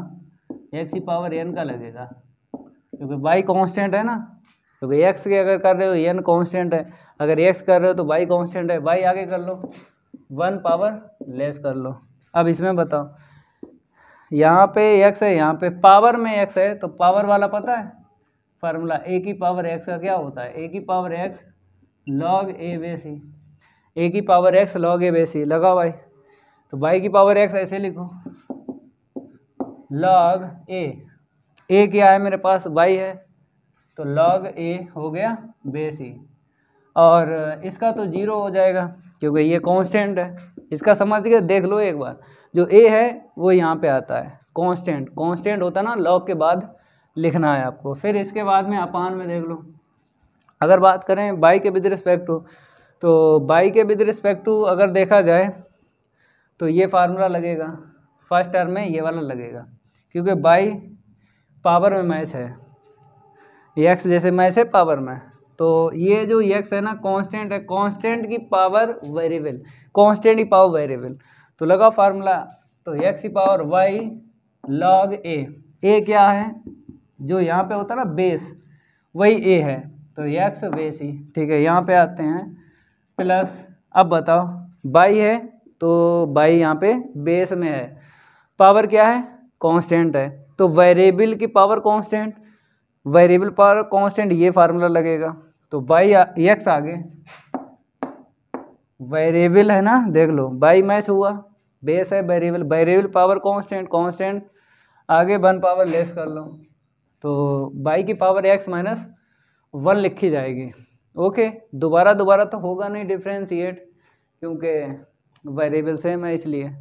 एक्स की पावर एन का लगेगा। क्योंकि बाई कांस्टेंट है ना, क्योंकि एक्स के अगर कर रहे हो एन कांस्टेंट है। अगर एक्स कर रहे हो तो बाई कांस्टेंट है। बाई आगे कर लो। वन पावर लेस कर लो। अब इसमें बताओ यहाँ पे एक्स है, यहाँ पे पावर में एक्स है तो पावर वाला पता है? फार्मूला ए की पावर एक्स का क्या होता है? ए की power x log a bay C a की पावर एक्स लॉग ए बे सी लगाओ भाई। तो वाई की पावर एक्स ऐसे लिखो। लॉग ए ए क्या है मेरे पास? वाई है। तो लॉग ए हो गया बेस ई और इसका तो ज़ीरो हो जाएगा, क्योंकि ये कांस्टेंट है। इसका समझ के देख लो एक बार। जो ए है, वो यहाँ पे आता है। कांस्टेंट कांस्टेंट होता है ना लॉग के बाद लिखना है आपको। फिर इसके बाद में अपान में देख लो। अगर बात करें बाई के विद रिस्पेक्ट टू तो बाई के विद रिस्पेक्ट टू अगर देखा जाए तो ये फार्मूला लगेगा। फ़र्स्ट टर्म में ये वाला लगेगा। क्योंकि बाई पावर में मैच है। एक्स जैसे मैच है पावर में। तो ये जो एक्स है ना कांस्टेंट है। कांस्टेंट की पावर वेरिएबल कांस्टेंट की पावर वेरिएबल तो लगा फार्मूला तो एक्स की power y log a a क्या है? जो यहाँ पे होता है ना बेस वही ए है। तो एक्स बेस ही, ठीक है, यहाँ पे आते हैं। प्लस अब बताओ बाई है तो बाई यहाँ पे बेस में है। पावर क्या है? कांस्टेंट है। तो वेरिएबल की power constant variable power constant ये फार्मूला लगेगा। तो बाई एक्स आगे। वेरिएबल है ना? देख लो। बाई मैच हुआ। बेस है variable variable power constant constant आगे वन पावर लेस कर लो। तो बाई की पावर एक्स माइनस वन लिखी जाएगी। ओके दोबारा दोबारा तो होगा नहीं डिफ्रेंशिएट क्योंकि वेरिएबल सेम है इसलिए।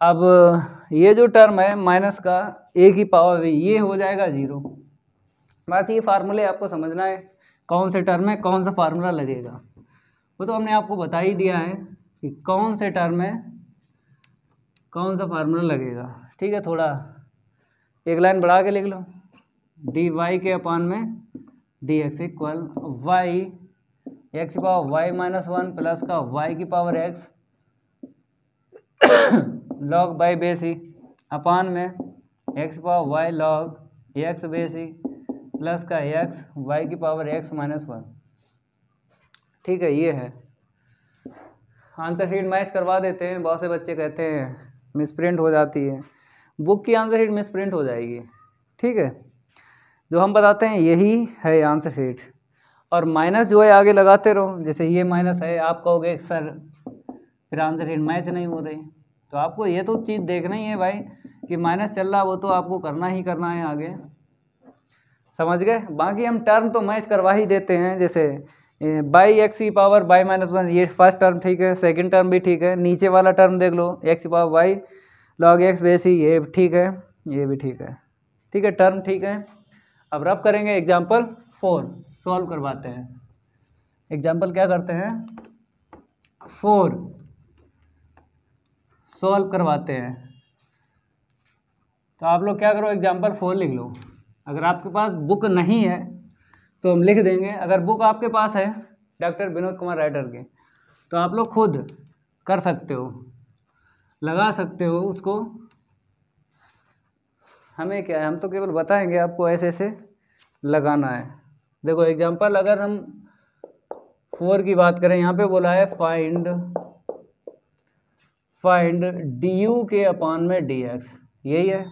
अब ये जो टर्म है माइनस का ए की पावर भी ये हो जाएगा ज़ीरो बस ये फार्मूले आपको समझना है। कौन से टर्म है, कौन सा फार्मूला लगेगा। वो तो हमने आपको बता ही दिया है कि कौन से टर्म में कौन सा फार्मूला लगेगा। ठीक है, थोड़ा एक लाइन बढ़ा के लिख लो। डी वाई के अपान में d x equal y x की power y minus one plus का वाई की power x log y base e upon में x power y log x base e plus का एक्स वाई की पावर एक्स माइनस वन ठीक है, ये है। आंसर शीट मैच करवा देते हैं, बहुत से बच्चे कहते हैं मिसप्रिंट हो जाती है। बुक की आंसर शीट मिसप्रिंट हो जाएगी। ठीक है? जो हम बताते हैं, यही है आंसर शीट और माइनस जो है, आगे लगाते रहो। जैसे ये माइनस है, आप कहोगे, सर, फिर आंसर शीट मैच नहीं हो रही। तो आपको ये तो चीज़ देखना ही है भाई, कि माइनस चल रहा, वो तो आपको करना ही करना है आगे। समझ गए? बाकी हम टर्म तो मैच करवा ही देते हैं, जैसे बाई एक्स की पावर बाई माइनस वन, ये फ़र्स्ट टर्म ठीक है, सेकंड टर्म भी ठीक है, नीचे वाला टर्म देख लो, एक्स की power y log x base e ये ठीक है, ये भी ठीक है ठीक है, टर्म ठीक है। अब रब करेंगे एग्ज़ाम्पल फोर सॉल्व करवाते हैं। एग्ज़ाम्पल क्या करते हैं? फोर सॉल्व करवाते हैं। तो आप लोग क्या करो एग्ज़ाम्पल फोर लिख लो। अगर आपके पास बुक नहीं है तो हम लिख देंगे, अगर बुक आपके पास है डॉक्टर विनोद कुमार राइटर के तो आप लोग खुद कर सकते हो, लगा सकते हो उसको। हमें क्या है, हम तो केवल बताएँगे आपको ऐसे ऐसे लगाना है। देखो एग्जांपल अगर हम फोर की बात करें, यहाँ पे बोला है फाइंड फाइंड डी यू के अपान में डी एक्स यही है।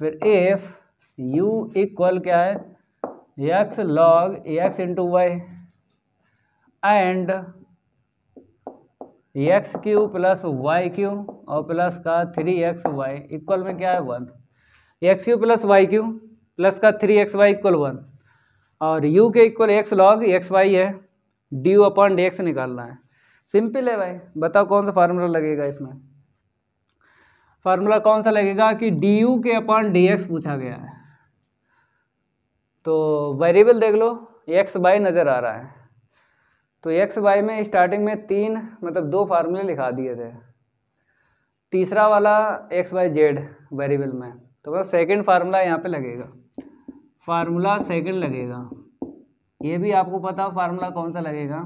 फिर एफ़ यू इक्वल क्या है x log x into y and x cube plus y cube और प्लस का थ्री एक्स वाई इक्वल में क्या है? One x cube plus y cube plus का three x y equal one और u के equal x log x y है। D u upon d x निकालना है। सिंपल है भाई। बताओ कौन सा फार्मूला लगेगा इसमें? फार्मूला कौन सा लगेगा कि डी यू के अपॉन डी एक्स पूछा गया है। तो वेरिएबल देख लो एक्स बाई नज़र आ रहा है। तो एक्स बाई में स्टार्टिंग में तीन मतलब दो फार्मूले लिखा दिए थे। तीसरा वाला एक्स बाई जेड वेरिएबल में। तो मतलब सेकंड फार्मूला यहाँ पे लगेगा। फार्मूला सेकंड लगेगा। ये भी आपको पता फार्मूला कौन सा लगेगा।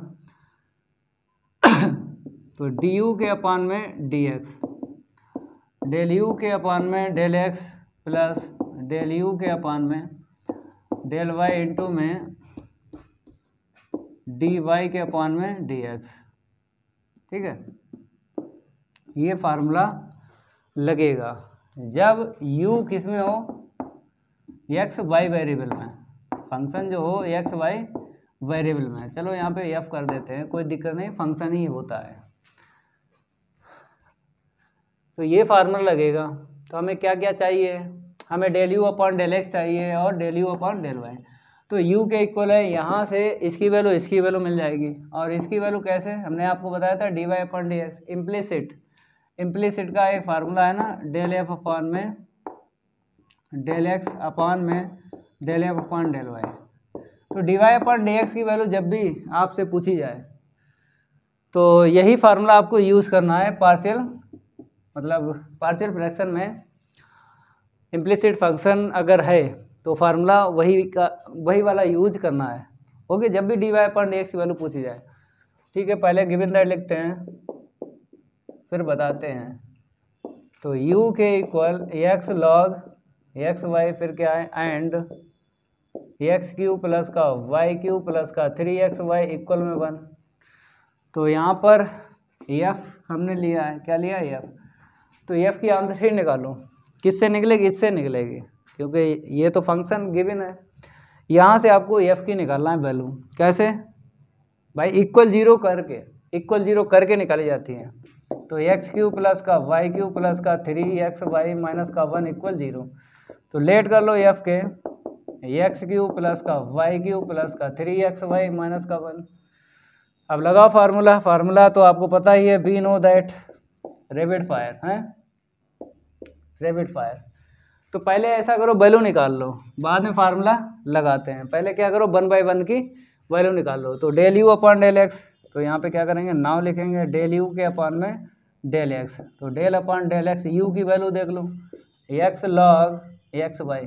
[COUGHS] तो डी यू के अपान में डी एक्स डेल यू के अपान में del x plus del u के अपान में डेल वाई इंटू में डी वाई के अपॉन में डी एक्स ठीक है? ये फार्मूला लगेगा। जब u किसमें हो? एक्स वाई वेरिएबल में। फ़ंक्शन जो हो एक्स वाई वेरिएबल में। चलो यहाँ पे एफ़ कर देते हैं, कोई दिक्कत नहीं फ़ंक्शन ही होता है। तो ये फार्मूला लगेगा। तो हमें क्या क्या चाहिए? हमें del u upon del x चाहिए और del u upon del y तो u के इक्वल है, यहाँ से इसकी वैल्यू इसकी वैल्यू मिल जाएगी। और इसकी वैल्यू कैसे? हमने आपको बताया था d y upon d x implicit implicit का एक फार्मूला है ना डेल एफ़ अपॉन में डेल एक्स अपॉन में del f upon del y तो d y upon d x की वैल्यू जब भी आपसे पूछी जाए तो यही फार्मूला आपको यूज़ करना है पार्शियल मतलब पार्शियल फ्रैक्शन में। इम्प्लिसिट फ़ंक्शन अगर है तो फार्मूला वही का, वही वाला यूज़ करना है। ओके जब भी d y d x value पूछी जाए। ठीक है, पहले गिवन दैट लिखते हैं, फिर बताते हैं। तो u के equal x log x y फिर क्या है? एंड एक्स क्यू प्लस का वाई क्यू प्लस का थ्री एक्स वाई इक्वल में वन तो यहाँ पर एफ़ हमने लिया है। क्या लिया एफ़ तो एफ़ की आंसर ही निकालो। किससे निकलेगी? इससे निकलेगी। क्योंकि ये तो फ़ंक्शन गिवन है। यहाँ से आपको एफ़ की निकालना है वैल्यू कैसे? भाई इक्वल ज़ीरो करके इक्वल ज़ीरो करके निकाली जाती है। तो एक्स क्यू प्लस का वाई क्यू प्लस का थ्री एक्स वाई माइनस का वन इक्वल ज़ीरो तो लेट कर लो एफ़ के। एक्स क्यू प्लस का वाई क्यू प्लस का थ्री एक्स वाई माइनस का वन अब लगाओ फार्मूला फार्मूला तो आपको पता ही है। Be know that rapid fire हैं? रेबिड फायर तो पहले ऐसा करो वैल्यू निकाल लो। बाद में फार्मूला लगाते हैं। पहले क्या करो वन बाई वन की वैल्यू निकाल लो। तो del u upon del x तो यहाँ पे क्या करेंगे, नाव लिखेंगे डेल यू के अपॉन में डेल एक्स तो del upon del x u की वैल्यू देख लो। एक्स लॉग एक्स वाई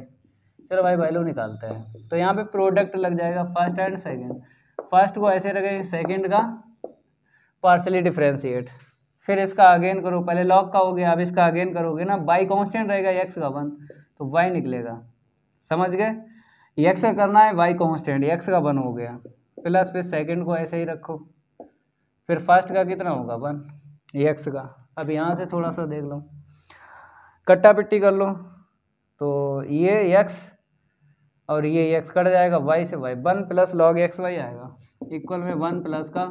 चलो भाई वैल्यू निकालते हैं। तो यहाँ पे प्रोडक्ट लग जाएगा फ़र्स्ट एंड सेकेंड फ़र्स्ट को ऐसे रखेंगे सेकेंड का पार्सली डिफ्रेंशिएट फिर इसका अगेन करो, पहले लॉग का हो गया, अब इसका अगेन करोगे ना बाई कॉन्स्टेंट रहेगा एक्स का वन तो वाई निकलेगा। समझ गए? एक्स का करना है वाई कॉन्स्टेंट एक्स का वन हो गया। प्लस फिर सेकंड को ऐसे ही रखो। फिर फ़र्स्ट का कितना होगा वन एक्स का। अब यहाँ से थोड़ा सा देख लो। कट्टा पिट्टी कर लो। तो ये एक्स और ये एक्स कट जाएगा वाई से y one plus log x y आएगा। इक्वल में वन प्लस का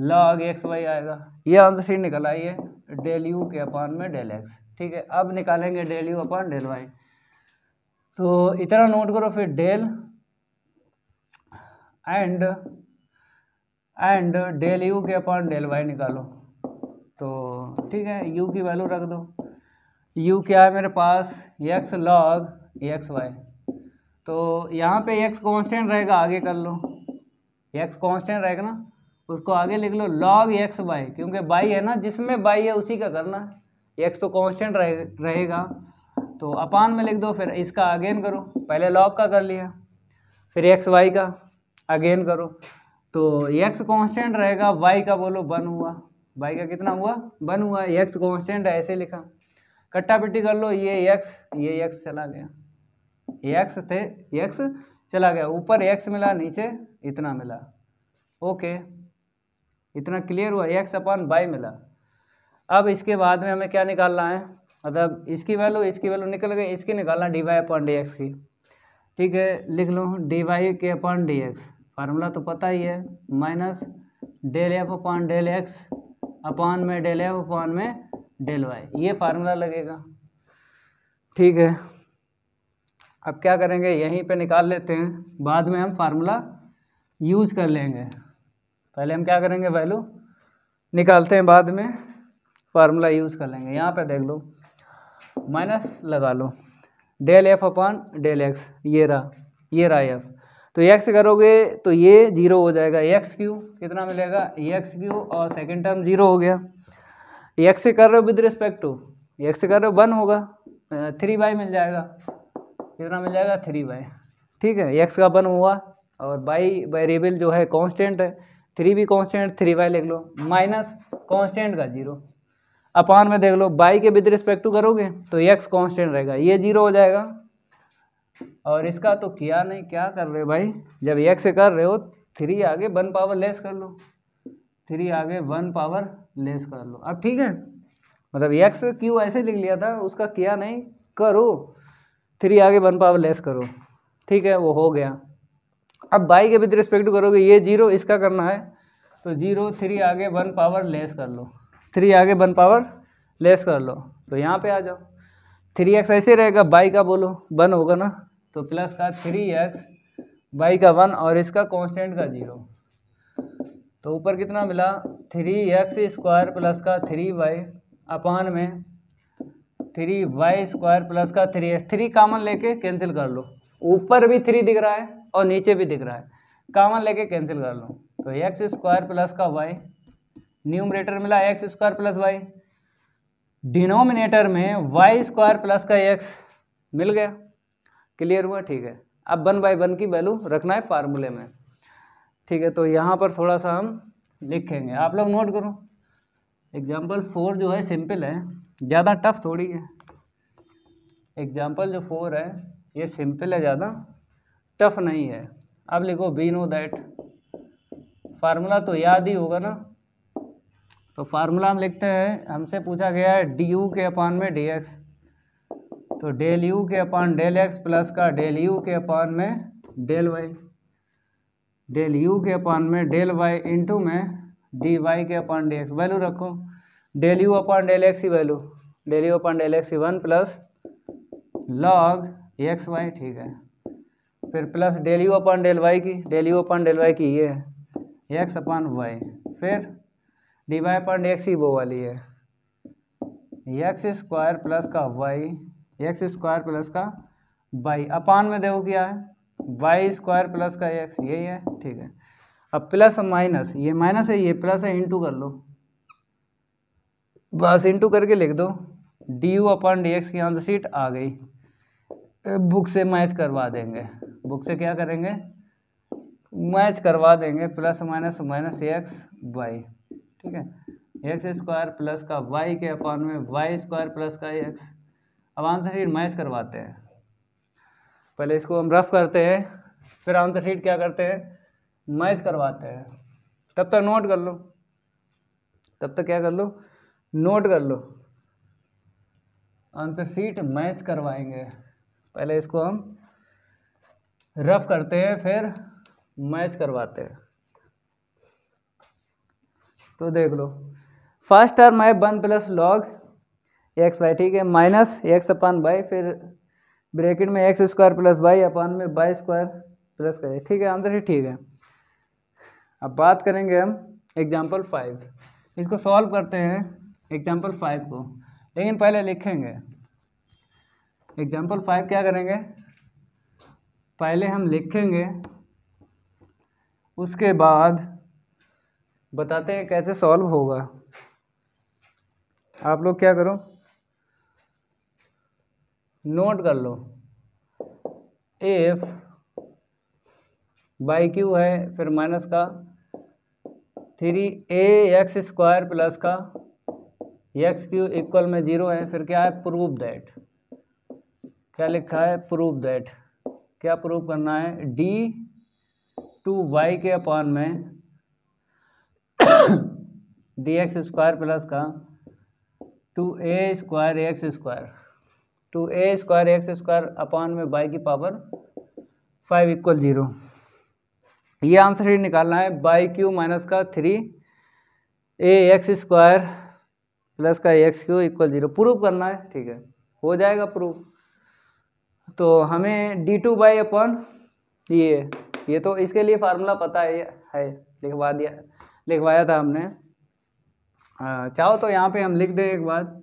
लॉग एक्स वाई आएगा। ये आंसर शीट निकल आई है। डेल यू के अपान में डेल एक्स ठीक है? अब निकालेंगे del u upon del y तो इतना नोट करो फिर del and and del u के अपान डेल वाई निकालो। तो ठीक है यू की वैल्यू रख दो। यू क्या है मेरे पास? एक्स लॉग एक्स वाई तो यहाँ पे एक्स कांस्टेंट रहेगा, आगे कर लो। एक्स कांस्टेंट रहेगा ना? उसको आगे लिख लो लॉग एक्स बाई क्योंकि बाई है ना जिसमें बाई है उसी का करना है। एक्स तो कांस्टेंट रहे, रहेगा। तो अपान में लिख दो फिर इसका अगेन करो। पहले लॉग का कर लिया फिर एक्स वाई का अगेन करो। तो एक्स कांस्टेंट रहेगा वाई का बोलो बन हुआ। वाई का कितना हुआ? बन हुआ। एक्स कांस्टेंट है ऐसे लिखा। कट्टा पिट्टी कर लो ये एक्स ये एक्स चला गया। एक्स थे एक्स चला गया। ऊपर एक्स मिला नीचे इतना मिला। ओके। इतना क्लियर हुआ एक्स अपॉन बाई मिला। अब इसके बाद में हमें क्या निकालना है? मतलब इसकी वैल्यू इसकी वैल्यू निकल गई, इसकी निकालना d y upon d x की। ठीक है, लिख लो डी वाई के अपॉन डी एक्स फार्मूला तो पता ही है minus del f upon del x upon में डेल एफ़ अपॉन में डेल वाई ये फार्मूला लगेगा। ठीक है, अब क्या करेंगे? यहीं पे निकाल लेते हैं। बाद में हम फार्मूला यूज़ कर लेंगे। पहले हम क्या करेंगे, वैल्यू निकालते हैं बाद में, फार्मूला यूज़ कर लेंगे। यहाँ पे देख लो, माइनस लगा लो, del f upon del x, ये रहा ये रहा एफ़। तो एक्स करोगे तो ये ज़ीरो हो जाएगा, एक्स क्यू कितना मिलेगा, एक्स क्यू और सेकेंड टर्म ज़ीरो हो गया। एक्स से कर रहे हो विद रिस्पेक्ट टू, एक्स से कर रहे हो वन होगा, थ्री बाई मिल जाएगा। कितना मिल जाएगा, थ्री बाई। ठीक है, एक्स का वन हुआ, और बाई, वेरिएबल जो है, कांस्टेंट है थ्री भी कॉन्स्टेंट, थ्री वाई लिख लो, माइनस कॉन्स्टेंट का ज़ीरो। अपान में देख लो, बाई के विद रिस्पेक्ट टू करोगे तो एक्स कॉन्स्टेंट रहेगा, ये ज़ीरो हो जाएगा। और इसका तो किया नहीं, क्या कर रहे भाई? जब एक से कर रहे हो, थ्री आगे वन पावर लेस कर लो। थ्री आगे वन पावर लेस कर लो। अब ठीक है मतलब एक्स क्यू ऐसे लिख लिया था, उसका किया नहीं, करो। थ्री आगे वन पावर लेस करो। ठीक है, वो हो गया। अब बाई के विद रिस्पेक्ट करोगे, ये ज़ीरो इसका करना है तो ज़ीरो थ्री आगे वन पावर लेस कर लो। थ्री आगे वन पावर लेस कर लो। तो यहाँ पे आ जाओ। थ्री एक्स ऐसे रहेगा, बाई का बोलो वन होगा ना तो प्लस का थ्री एक्स बाई का वन और इसका कांस्टेंट का ज़ीरो तो ऊपर कितना मिला? थ्री एक्स स्क्वायर प्लस का थ्री वाई अपान में थ्री वाई स्क्वायर प्लस का थ्री एक्स थ्री कामन लेके कैंसिल कर लो। ऊपर भी थ्री दिख रहा है और नीचे भी दिख रहा है। कामन लेके कैंसिल कर लो। तो एक्स स्क्वायर प्लस का वाई न्यूमरेटर मिला x square plus y denominator में वाई स्क्वायर प्लस का एक्स मिल गया। क्लियर हुआ? ठीक है। अब वन बाई वन की वैल्यू रखना है फार्मूले में। ठीक है तो यहाँ पर थोड़ा सा हम लिखेंगे। आप लोग नोट करो। एग्ज़ाम्पल फोर जो है सिंपल है। ज़्यादा टफ थोड़ी है। एग्ज़ाम्पल जो फोर है, ये सिंपल है ज़्यादा। टफ नहीं है। अब लिखो बी नो दैट फार्मूला तो याद ही होगा ना। तो फार्मूला हम लिखते हैं, हमसे पूछा गया है डी यू के अपान में डी एक्स तो डेल यू के अपान डेल एक्स प्लस का डेल यू के अपान में डेल वाई डेल यू के अपान में डेल वाई इंटू में डी वाई के अपान डी एक्स वैल्यू रखो। Del u upon del x की value del u upon del x की one plus log x y ठीक है। फिर plus del u upon del y की, del u upon del y की ये है एक्स अपान वाई, फिर डी वाई अपान एक्स ही वो वाली है। एक्स स्क्वायर प्लस का वाई, एक्स स्क्वायर प्लस का वाई, अपान में देखो क्या है, वाई स्क्वायर प्लस का एक्स, यही है, ठीक है। अब प्लस माइनस, ये माइनस है, ये प्लस है इंटू कर लो। बस इंटू करके लिख दो, d u upon d x की आंसर शीट आ गई। बुक से मैच करवा देंगे। बुक से क्या करेंगे? मैच करवा देंगे, plus minus minus x y, ठीक है? एक्स स्क्वायर प्लस का वाई के अपॉन में वाई स्क्वायर प्लस का एक्स। अब आंसर शीट मैच करवाते हैं। पहले इसको हम रफ करते हैं, फिर आंसर शीट क्या करते हैं? मैच करवाते हैं। तब तक नोट कर लो। तब तक क्या कर लो? नोट कर लो। आंसर शीट मैच करवाएँगे। पहले इसको हम रफ करते हैं, फिर मैच करवाते हैं। तो देख लो फ़र्स्ट टर्म है one plus log x y ठीक है माइनस एक्स अपान बाई फिर ब्रैकेट में x square plus y upon में बाई स्क्वायर प्लस का ठीक है आंसर ही ठीक है। अब बात करेंगे हम एग्ज़ाम्पल फाइव इसको सॉल्व करते हैं एग्ज़ाम्पल फाइव को। लेकिन पहले लिखेंगे। एग्ज़ाम्पल फाइव क्या करेंगे? पहले हम लिखेंगे, उसके बाद बताते हैं कैसे सॉल्व होगा। आप लोग क्या करो? नोट कर लो। एफ़ बाई क्यू है, फिर माइनस का। Three a x square plus का। एक्स क्यू इक्वल में ज़ीरो है, फिर क्या है? प्रूव दैट क्या लिखा है? प्रूव दैट क्या प्रूव करना है? डी टू वाई के अपॉन में डी एक्स स्क्वायर प्लस का two a square x square two a square x square upon में बाई की पावर फाइव इक्वल ज़ीरो ये आंसर ही निकालना है. बाई क्यू माइनस का three a x square plus का x cube equal zero prove करना है. ठीक है. हो जाएगा प्रूव तो हमें डी टू बाई अपन ये ये तो इसके लिए फार्मूला पता है है, लिखवा दिया, लिखवाया था हमने। चाहो तो यहाँ पे हम लिख दें एक बात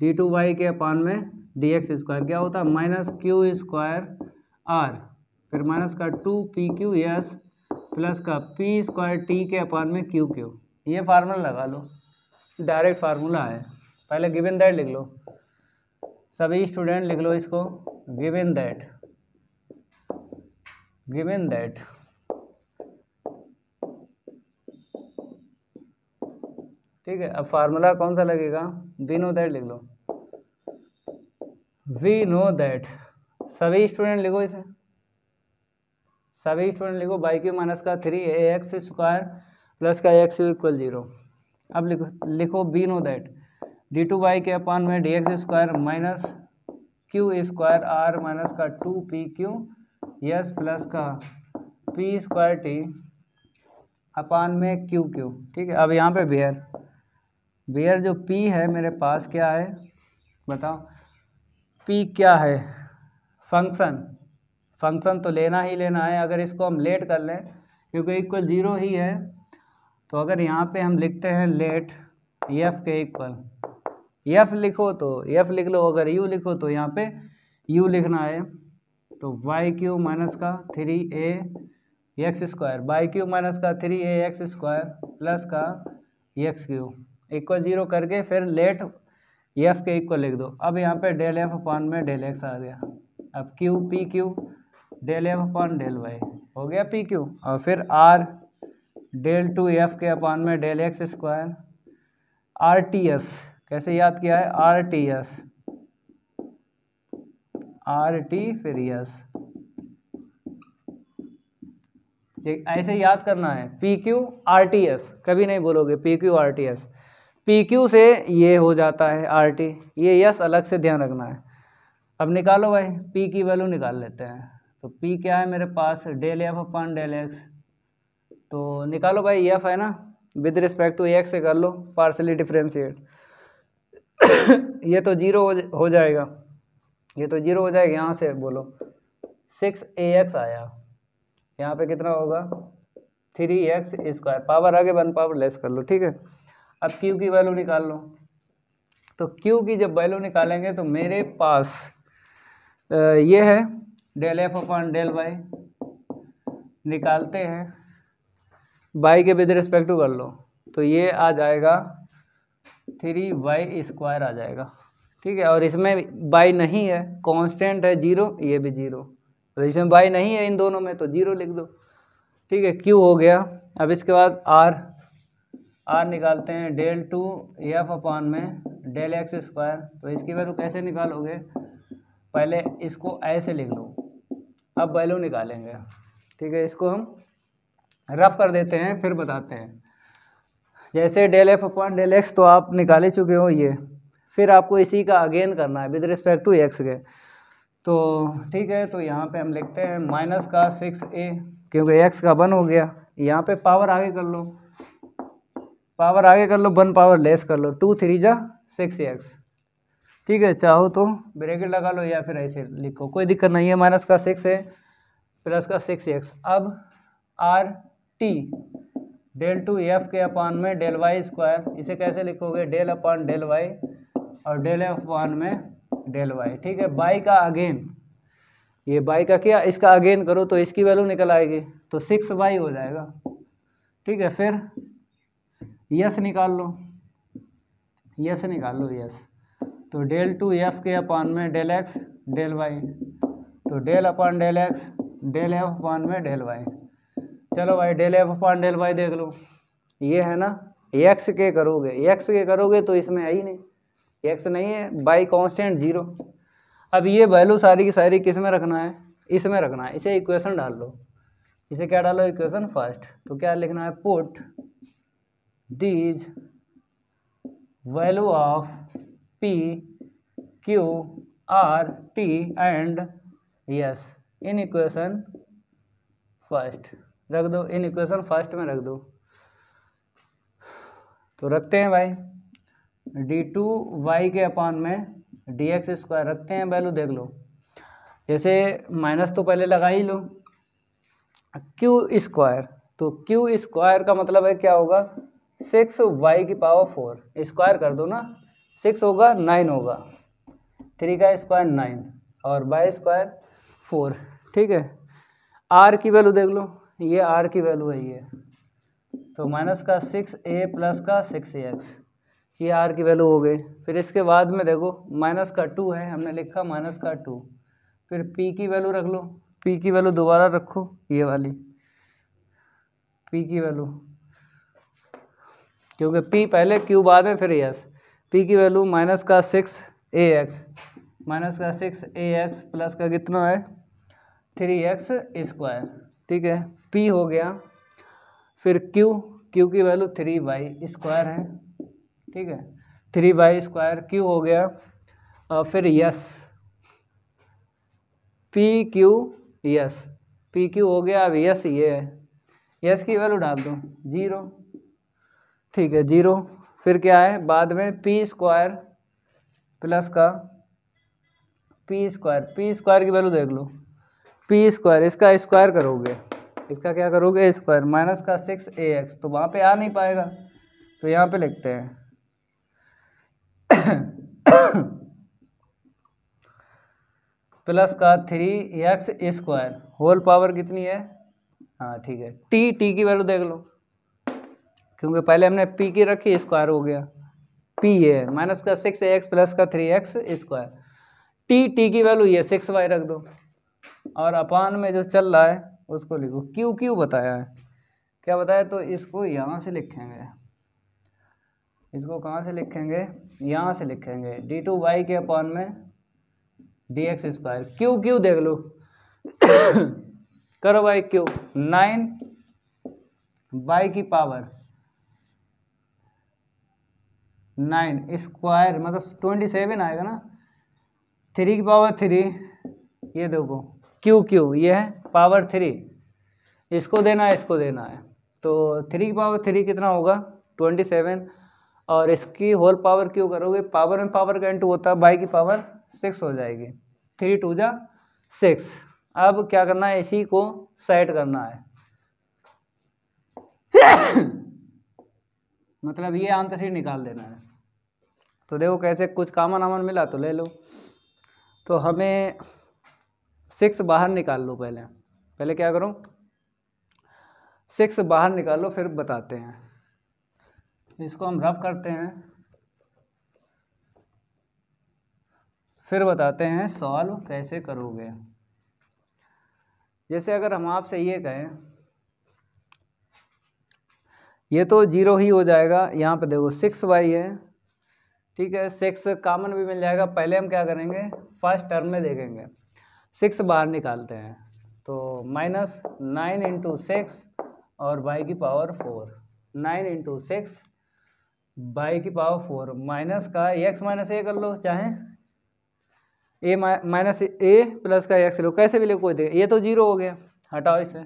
डी टू बाई के अपॉन में डी एक्स स्क्वायर क्या होता? है माइनस क्यू स्क्वायर आर फिर माइनस का two p q s plus का पी स्क्वायर टी के अपान में क्यू क्यू ये फार्मूला लगा लो। डायरेक्ट फार्मूला है। पहले गिवन दैट लिख लो। सभी स्टूडेंट लिख लो इसको। गिवन दैट गिवन दैट ठीक है, अब फार्मूला कौन सा लगेगा? वी नो दैट लिख लो। वी नो दैट सभी स्टूडेंट लिखो इसे। सभी स्टूडेंट लिखो। बाई क्यू माइनस का three A X square plus का एक्स इक्वल ज़ीरो अब लिखो लिखो we know that D two by के अपान में D X square minus Q square R minus का two P Q yes plus का पी स्क्वायर टी अपान में Q Q. ठीक है, अब यहाँ पे बेयर। बेयर जो पी है, मेरे पास क्या है? बताओ। पी क्या है? फ़ंक्शन। फ़ंक्शन तो लेना ही लेना है, अगर इसको हम लेट कर लें, क्योंकि इक्वल ज़ीरो ही है तो अगर यहाँ पे हम लिखते हैं लेट, एफ़ के इक्वल एफ़ लिखो तो एफ़ लिख लो, अगर यू लिखो तो यहाँ पे यू लिखना है। तो वाई क्यू माइनस का three a x square y cube minus का three a x square plus का एक्स क्यू इक्वल ज़ीरो करके फिर लेट एफ़ के इक्वल लिख दो। अब यहाँ पे डेल एफ़ अपॉन में डेल एक्स आ गया। अब q p q del f upon del y हो गया पी क्यू और फिर आर डेल टू एफ़ के अपॉन में del x square r t s कैसे याद किया है? R t s r t फिर यस ऐसे याद करना है. P q r t s कभी नहीं बोलोगे p q r t s p q से ये हो जाता है आर टी ये यस अलग से ध्यान रखना है. अब निकालो भाई. पी की वैल्यू निकाल लेते हैं. तो पी क्या है मेरे पास? Del f upon del x तो निकालो भाई. एफ़ है ना? विद रिस्पेक्ट टू एक्स से कर लो. पार्सली डिफ्रेंशिएट [LAUGHS] ये तो ज़ीरो हो जाएगा। ये तो ज़ीरो हो जाएगा, यहाँ से बोलो। सिक्स ए एक्स आया। यहाँ पे कितना होगा? Three x square. पावर आगे वन, पावर लेस कर लो, ठीक है? अब क्यू की वैल्यू निकाल लो। तो क्यू की जब वैल्यू निकालेंगे तो मेरे पास ये है, del f upon del y. निकालते हैं। बाई के विद रिस्पेक्ट टू कर लो। तो ये आ जाएगा थ्री वाई स्क्वायर आ जाएगा। ठीक है, और इसमें बाई नहीं है कांस्टेंट है ज़ीरो, ये भी ज़ीरो। तो इसमें बाई नहीं है इन दोनों में तो ज़ीरो लिख दो। ठीक है क्यू हो गया। अब इसके बाद आर आर निकालते हैं डेल टू एफ़ अपॉन में डेल एक्स स्क्वायर। तो इसकी वैल्यू कैसे निकालोगे? पहले इसको ऐसे लिख लो। अब वैल्यू निकालेंगे। ठीक है, इसको हम रफ कर देते हैं, फिर बताते हैं। जैसे del f upon del x तो आप निकाल ही चुके हो ये। फिर आपको इसी का अगेन करना है विद रिस्पेक्ट टू एक्स के। तो ठीक है तो यहाँ पे हम लिखते हैं माइनस का सिक्स ए क्योंकि एक्स का वन हो गया। यहाँ पे पावर आगे कर लो। पावर आगे कर लो वन पावर लेस कर लो। टू थ्री जा सिक्स एक्स ठीक है, चाहो तो ब्रेकेट लगा लो या फिर ऐसे लिखो। कोई दिक्कत नहीं है माइनस का सिक्स है प्लस का सिक्स एक्स अब r t del two f के अपान में डेल वाई स्क्वायर, इसे कैसे लिखोगे? डेल अपान डेल वाई और डेल एफ़ अपान में डेल वाई, ठीक है? बाई का अगेन, ये बाई का क्या? इसका अगेन करो तो इसकी वैल्यू निकल आएगी तो सिक्स वाई हो जाएगा, ठीक है? फिर यस निकाल लो, यस निकाल लो, यस। तो डेल टू एफ़ के अपान में डेल एक्स, डेल वाई तो del upon del x, del f upon में डेल वाई। चलो भाई del f upon del y देख लो। ये है ना एक्स के करोगे। एक्स के करोगे तो इसमें है ही नहीं। एक्स नहीं है बाई कांस्टेंट ज़ीरो अब ये वैल्यू सारी की सारी किसमें रखना है? इसमें रखना है। इसे इक्वेशन डाल लो। इसे क्या डालो? इक्वेशन फ़र्स्ट तो क्या लिखना है? Put these value of p q r t and s in equation first रख दो, इन इक्वेशन फ़र्स्ट में रख दो। तो रखते हैं भाई। डी टू वाई के अपान में डी एक्स स्क्वायर रखते हैं वैल्यू देख लो। जैसे माइनस तो पहले लगा ही लो। क्यू स्क्वायर तो क्यू स्क्वायर का मतलब है क्या होगा? सिक्स वाई की पावर फोर स्क्वायर कर दो ना। सिक्स होगा नाइन होगा। थ्री का स्क्वायर नाइन और बाई स्क्वायर फोर ठीक है? आर की वैल्यू देख लो। ये आर की वैल्यू है ये। तो माइनस का सिक्स ए प्लस का सिक्स एक्स ये आर की वैल्यू हो गई। फिर इसके बाद में देखो माइनस का टू है, हमने लिखा माइनस का टू फिर पी की वैल्यू रख लो। पी की वैल्यू दोबारा रखो, ये वाली। पी की वैल्यू क्योंकि पी पहले क्यू बाद में, फिर एस पी की वैल्यू माइनस का सिक्स ए एक्स माइनस का सिक्स ए एक्स प्लस का कितना है? थ्री एक्स स्क्वायर ठीक है? पी हो गया। फिर क्यू क्यू की वैल्यू थ्री बाई स्क्वायर है। ठीक है? थ्री बाई स्क्वायर क्यू हो गया। और फिर s p q s p q हो गया। अब यस ये है। यस की वैल्यू डाल दो। ज़ीरो ठीक है ज़ीरो फिर क्या है? बाद में पी स्क्वायर प्लस का पी स्क्वायर पी स्क्वायर की वैल्यू देख लो। पी स्क्वायर इसका स्क्वायर करोगे। इसका क्या करोगे? स्क्वायर माइनस का सिक्स ए एक्स तो वहाँ पे आ नहीं पाएगा। तो यहाँ पे लिखते हैं। प्लस का three x square whole power कितनी है? हाँ ठीक है। टी टी की वैल्यू देख लो। क्योंकि पहले हमने पी की रखी स्क्वायर हो गया। पी ये है। माइनस का सिक्स एक्स प्लस का three x square t t की वैल्यू ये सिक्स वाई रख दो। और अपान में जो चल रहा है उसको लिखो। क्यू क्यू बताया है? क्या बताया? तो इसको यहाँ से लिखेंगे। इसको कहाँ से लिखेंगे? यहाँ से लिखेंगे। डी टू वाई के अपान में d x square q q देख लो? [COUGHS] करो भाई क्यू? नाइन बाई की पावर नाइन स्क्वायर मतलब ट्वेंटी सेवन आएगा ना? थ्री की पावर थ्री ये देखो। क्यू क्यू ये है पावर थ्री इसको देना है, इसको देना है। तो थ्री की पावर थ्री कितना होगा? ट्वेंटी सेवन और इसकी होल पावर क्यों करोगे? पावर में पावर का इंटू होता है बाई की पावर सिक्स हो जाएगी। थ्री टू जा सिक्स अब क्या करना है? इसी को सेट करना है। [COUGHS] मतलब ये आंसर ही निकाल देना है। तो देखो कैसे कुछ कामन आमन मिला तो ले लो। तो हमें सिक्स बाहर निकाल लो पहले। पहले क्या करो? सिक्स बाहर निकाल लो, फिर बताते हैं। इसको हम रफ करते हैं। फिर बताते हैं, सॉल्व कैसे करोगे? जैसे अगर हम आपसे ये कहें, ये तो ज़ीरो ही हो जाएगा। यहाँ पे देखो, सिक्स वाई है, ठीक है? सिक्स कॉमन भी मिल जाएगा। पहले हम क्या करेंगे? फ़र्स्ट टर्म में देखेंगे। सिक्स बाहर निकालते हैं। तो माइनस नाइन इंटू सिक्स और बाई की power four. Nine into six y की पावर फोर। माइनस का एक्स माइनस ए कर लो, चाहे? ए माइनस ए प्लस का एक्स लो। कैसे भी ले, कोई दे। ये तो ज़ीरो हो गया। हटाओ इसे।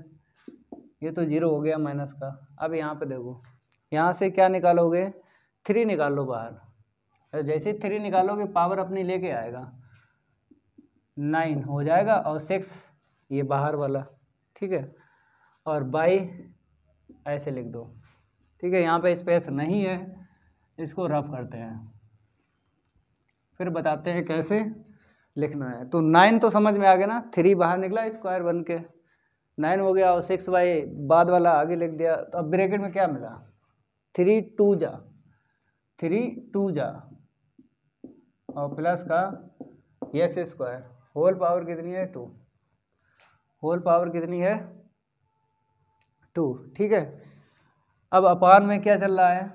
ये तो ज़ीरो हो गया माइनस का। अब यहाँ पे देखो। यहाँ से क्या निकालोगे? थ्री निकाल लो बाहर। जैसे थ्री निकालोगे, पावर अपनी लेके आएगा। नाइन हो जाएगा और सिक्स ये बाहर वाला, ठीक है? और बाई ऐसे लिख दो, ठीक है? यहाँ पे स्पेस नहीं है, इसको रफ करते हैं। फिर बताते हैं कैसे लिखना है। तो नाइन तो समझ में आ गया ना, थ्री बाहर निकला स्क्वायर बन के। नाइन हो गया और सिक्स बाई बाद वाला आगे लिख दिया। तो अब ब्रैकेट में क्या मिला? थ्री टू जा, थ्री टू जा, और प्लस का एक्स स्क्वायर। होल पावर कितनी है? टू होल पावर कितनी है? टू ठीक है? अब अपान में क्या चल रहा है?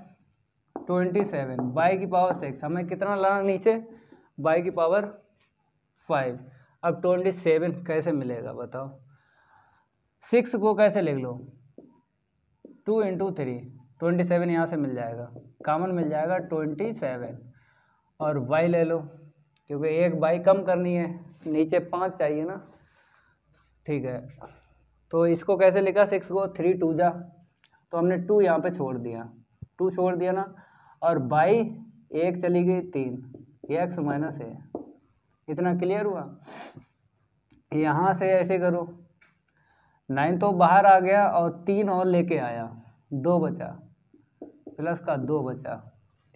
ट्वेंटी सेवन बाई की पावर सिक्स हमें कितना लाना नीचे? बाई की पावर फाइव अब ट्वेंटी सेवन कैसे मिलेगा बताओ? सिक्स को कैसे लिख लो? Two into three twenty seven यहाँ से मिल जाएगा। कॉमन मिल जाएगा ट्वेंटी सेवन और वाई ले लो, क्योंकि एक बाई कम करनी है। नीचे पाँच चाहिए ना? ठीक है। तो इसको कैसे लिखा? सिक्स को, थ्री, टू जा। तो हमने टू यहाँ पे छोड़ दिया। टू छोड़ दिया ना? और बाई, एक चली गई तीन। एक्स माइनस है। इतना क्लियर हुआ? यहाँ से ऐसे करो। नाइन तो बाहर आ गया और तीन और लेके आया। दो बचा। प्लस का दो बचा।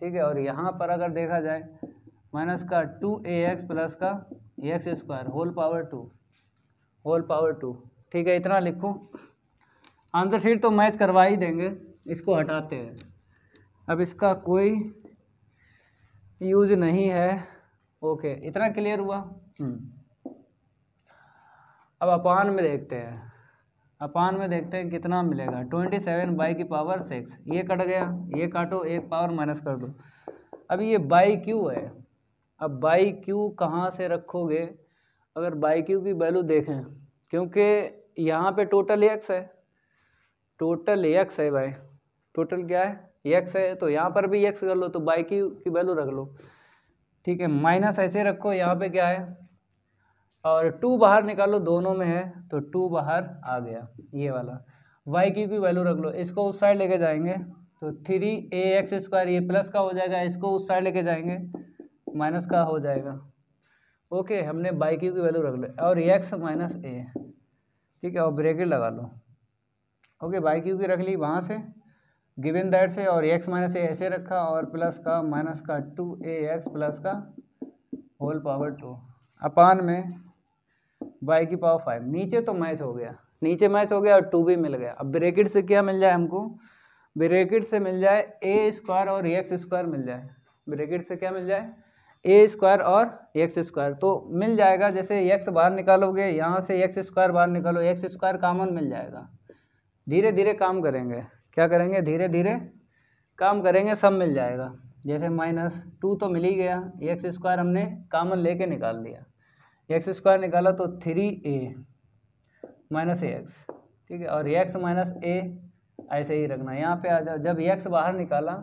ठीक है, और यहाँ पर अगर देखा जाए माइनस का टू ए एक्स प्लस का x square whole power two whole power two ठीक है, इतना लिखो। आंसर शीट तो मैच करवा ही देंगे, इसको हटाते हैं। अब इसका कोई यूज़ नहीं है। ओके इतना क्लियर हुआ? हम्म। अब अपान में देखते हैं। अपान में देखते हैं कितना मिलेगा। ट्वेंटी सेवन बाई की पावर सिक्स ये कट गया, ये काटो, एक पावर माइनस कर दो। अब ये बाई क्यू है? अब बाई क्यू कहाँ से रखोगे? अगर बाई क्यू की वैल्यू देखें, क्योंकि यहाँ पे टोटल एक्स है। टोटल एक्स है भाई। टोटल क्या है? एक्स है तो यहाँ पर भी एक्स कर लो तो बाई क्यू की वैल्यू रख लो। ठीक है, माइनस ऐसे रखो, यहाँ पे क्या है? और टू बाहर निकालो, दोनों में है तो टू बाहर आ गया, ये वाला। वाई क्यू की वैल्यू रख लो, इसको उस साइड लेके जाएँगे तो थ्री ए एक्स स्क्वायर, ये प्लस का हो जाएगा, इसको उस साइड लेके जाएँगे माइनस का हो जाएगा। ओके, हमने बाई क्यू की वैल्यू रख लो और एक्स माइनस ए ठीक है, और ब्रेकेट लगा लो। ओके, बाई क्यू की रख ली वहाँ से, गिवन दैट से, और एक्स माइनस ए ऐसे रखा, और प्लस का माइनस का टू ए एक्स प्लस का होल पावर टू। अपान में बाई की पावर फाइव। नीचे तो मैच हो गया। नीचे मैच हो गया और टू भी मिल गया। अब ब्रेकेट से क्या मिल जाए हमको? ब्रेकेट से मिल जाए ए स्क्वायर और एक्स स्क्वायर मिल जाए। ब्रेकेट से क्या मिल जाए? ए स्क्वायर और एक्स स्क्वायर तो मिल जाएगा जैसे एक्स बाहर निकालोगे, यहाँ से एक्स स्क्वायर बाहर निकालो एक्स स्क्वायर कामन मिल जाएगा। धीरे धीरे काम करेंगे। क्या करेंगे? धीरे धीरे काम करेंगे, सब मिल जाएगा। जैसे माइनस टू तो मिल ही गया। एक्स स्क्वायर हमने कामन लेके निकाल दिया। एक्स स्क्वायर निकाला तो थ्री ए माइनस एक्स ठीक है? और एक्स माइनस ए ऐसे ही रखना। यहाँ पे आ जाओ। जब एक्स बाहर निकाला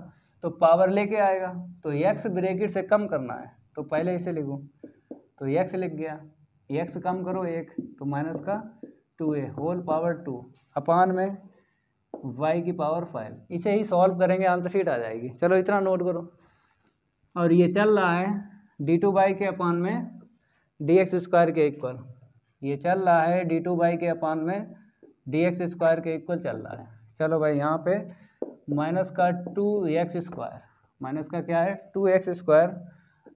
तो पावर लेके आएगा। तो एक्स ब्रेकेट से कम करना है। तो पहले इसे लिखो। तो एक्स लिख गया। एक्स कम करो एक तो माइनस का two a whole power two upon में वाई की पावर फाइव इसे ही सॉल्व करेंगे आंसर शीट आ जाएगी। चलो इतना नोट करो। और ये चल रहा है डी टू बाई के अपान में डी एक्स स्क्वायर के इक्वल ये चल रहा है डी टू बाई के अपान में डी एक्स स्क्वायर के इक्वल चल रहा है। चलो भाई, यहाँ पे माइनस का टू एक्स स्क्वायर। माइनस का क्या है? Two x square.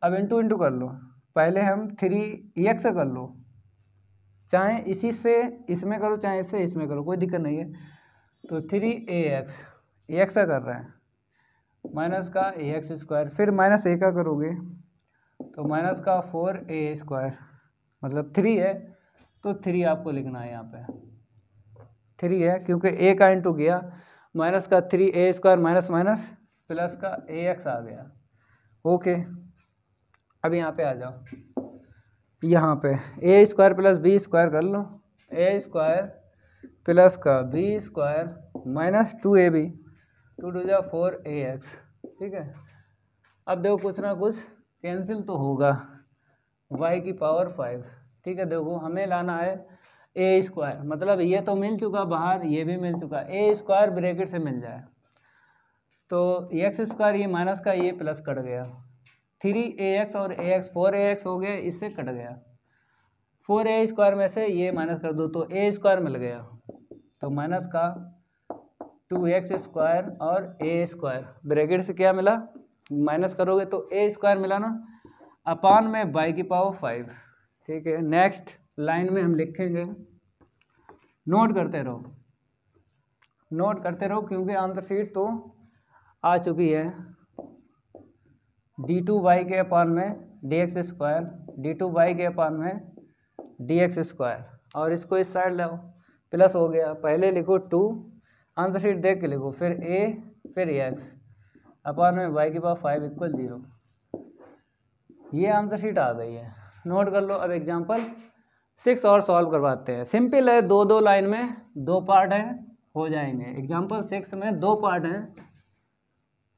अब इंटू इंटू कर लो। पहले हम थ्री एक्स कर लो। चाहे इसी से इसमें करो, चाहे इससे इसमें करो, कोई दिक्कत नहीं है। तो थ्री ए एक्स। एक्स कर रहे हैं। माइनस का ए एक्स स्क्वायर। फिर माइनस ए का करोगे तो माइनस का फोर ए स्क्वायर। मतलब थ्री है। तो थ्री आपको लिखना है यहाँ पे। थ्री है, क्योंकि ए का इंटू किया माइनस का three a square minus minus plus का ए एक्स आ गया। ओके, अब यहाँ पे आ जाओ। यहाँ पे a square plus b square कर लो। ए स्क्वायर प्लस का b square minus two a b, two two जा फोर ए एक्स। ठीक है? अब देखो कुछ ना कुछ कैंसिल तो होगा। वाई की पावर फाइव। ठीक है, देखो हमें लाना है ए स्क्वायर मतलब ये तो मिल चुका बाहर, ये भी मिल चुका। ए स्क्वायर ब्रैकेट से मिल जाए। तो एक्स स्क्वायर ये माइनस का ये प्लस कट गया। थ्री ए एक्स और a x four a x हो गया इससे कट गया। फोर ए स्क्वायर में से ये माइनस कर दो तो ए स्क्वायर मिल गया। तो माइनस का टू एक्स स्क्वायर और ए स्क्वायर ब्रैकेट से क्या मिला? माइनस करोगे तो ए स्क्वायर मिला ना। अपान में बाई की पावर फाइव ठीक है नेक्स्ट लाइन में हम लिखेंगे। नोट करते रहो। नोट करते रहो क्योंकि आंसर शीट तो आ चुकी है। डी टू वाई के अपान में d x square, d two y के अपान में डी एक्स स्क्वायर। और इसको इस साइड लाओ। प्लस हो गया। पहले लिखो टू। आंसर शीट देख के लिखो। फिर ए, फिर एक्स। अपान में वाई के पास फाइव इक्वल ज़ीरो। ये आंसर शीट आ गई है। नोट कर लो। अब एग्जांपल सिक्स और सॉल्व करवाते हैं। सिंपल है, दो दो लाइन में दो पार्ट हैं, हो जाएँगे। एग्जांपल सिक्स में दो पार्ट हैं,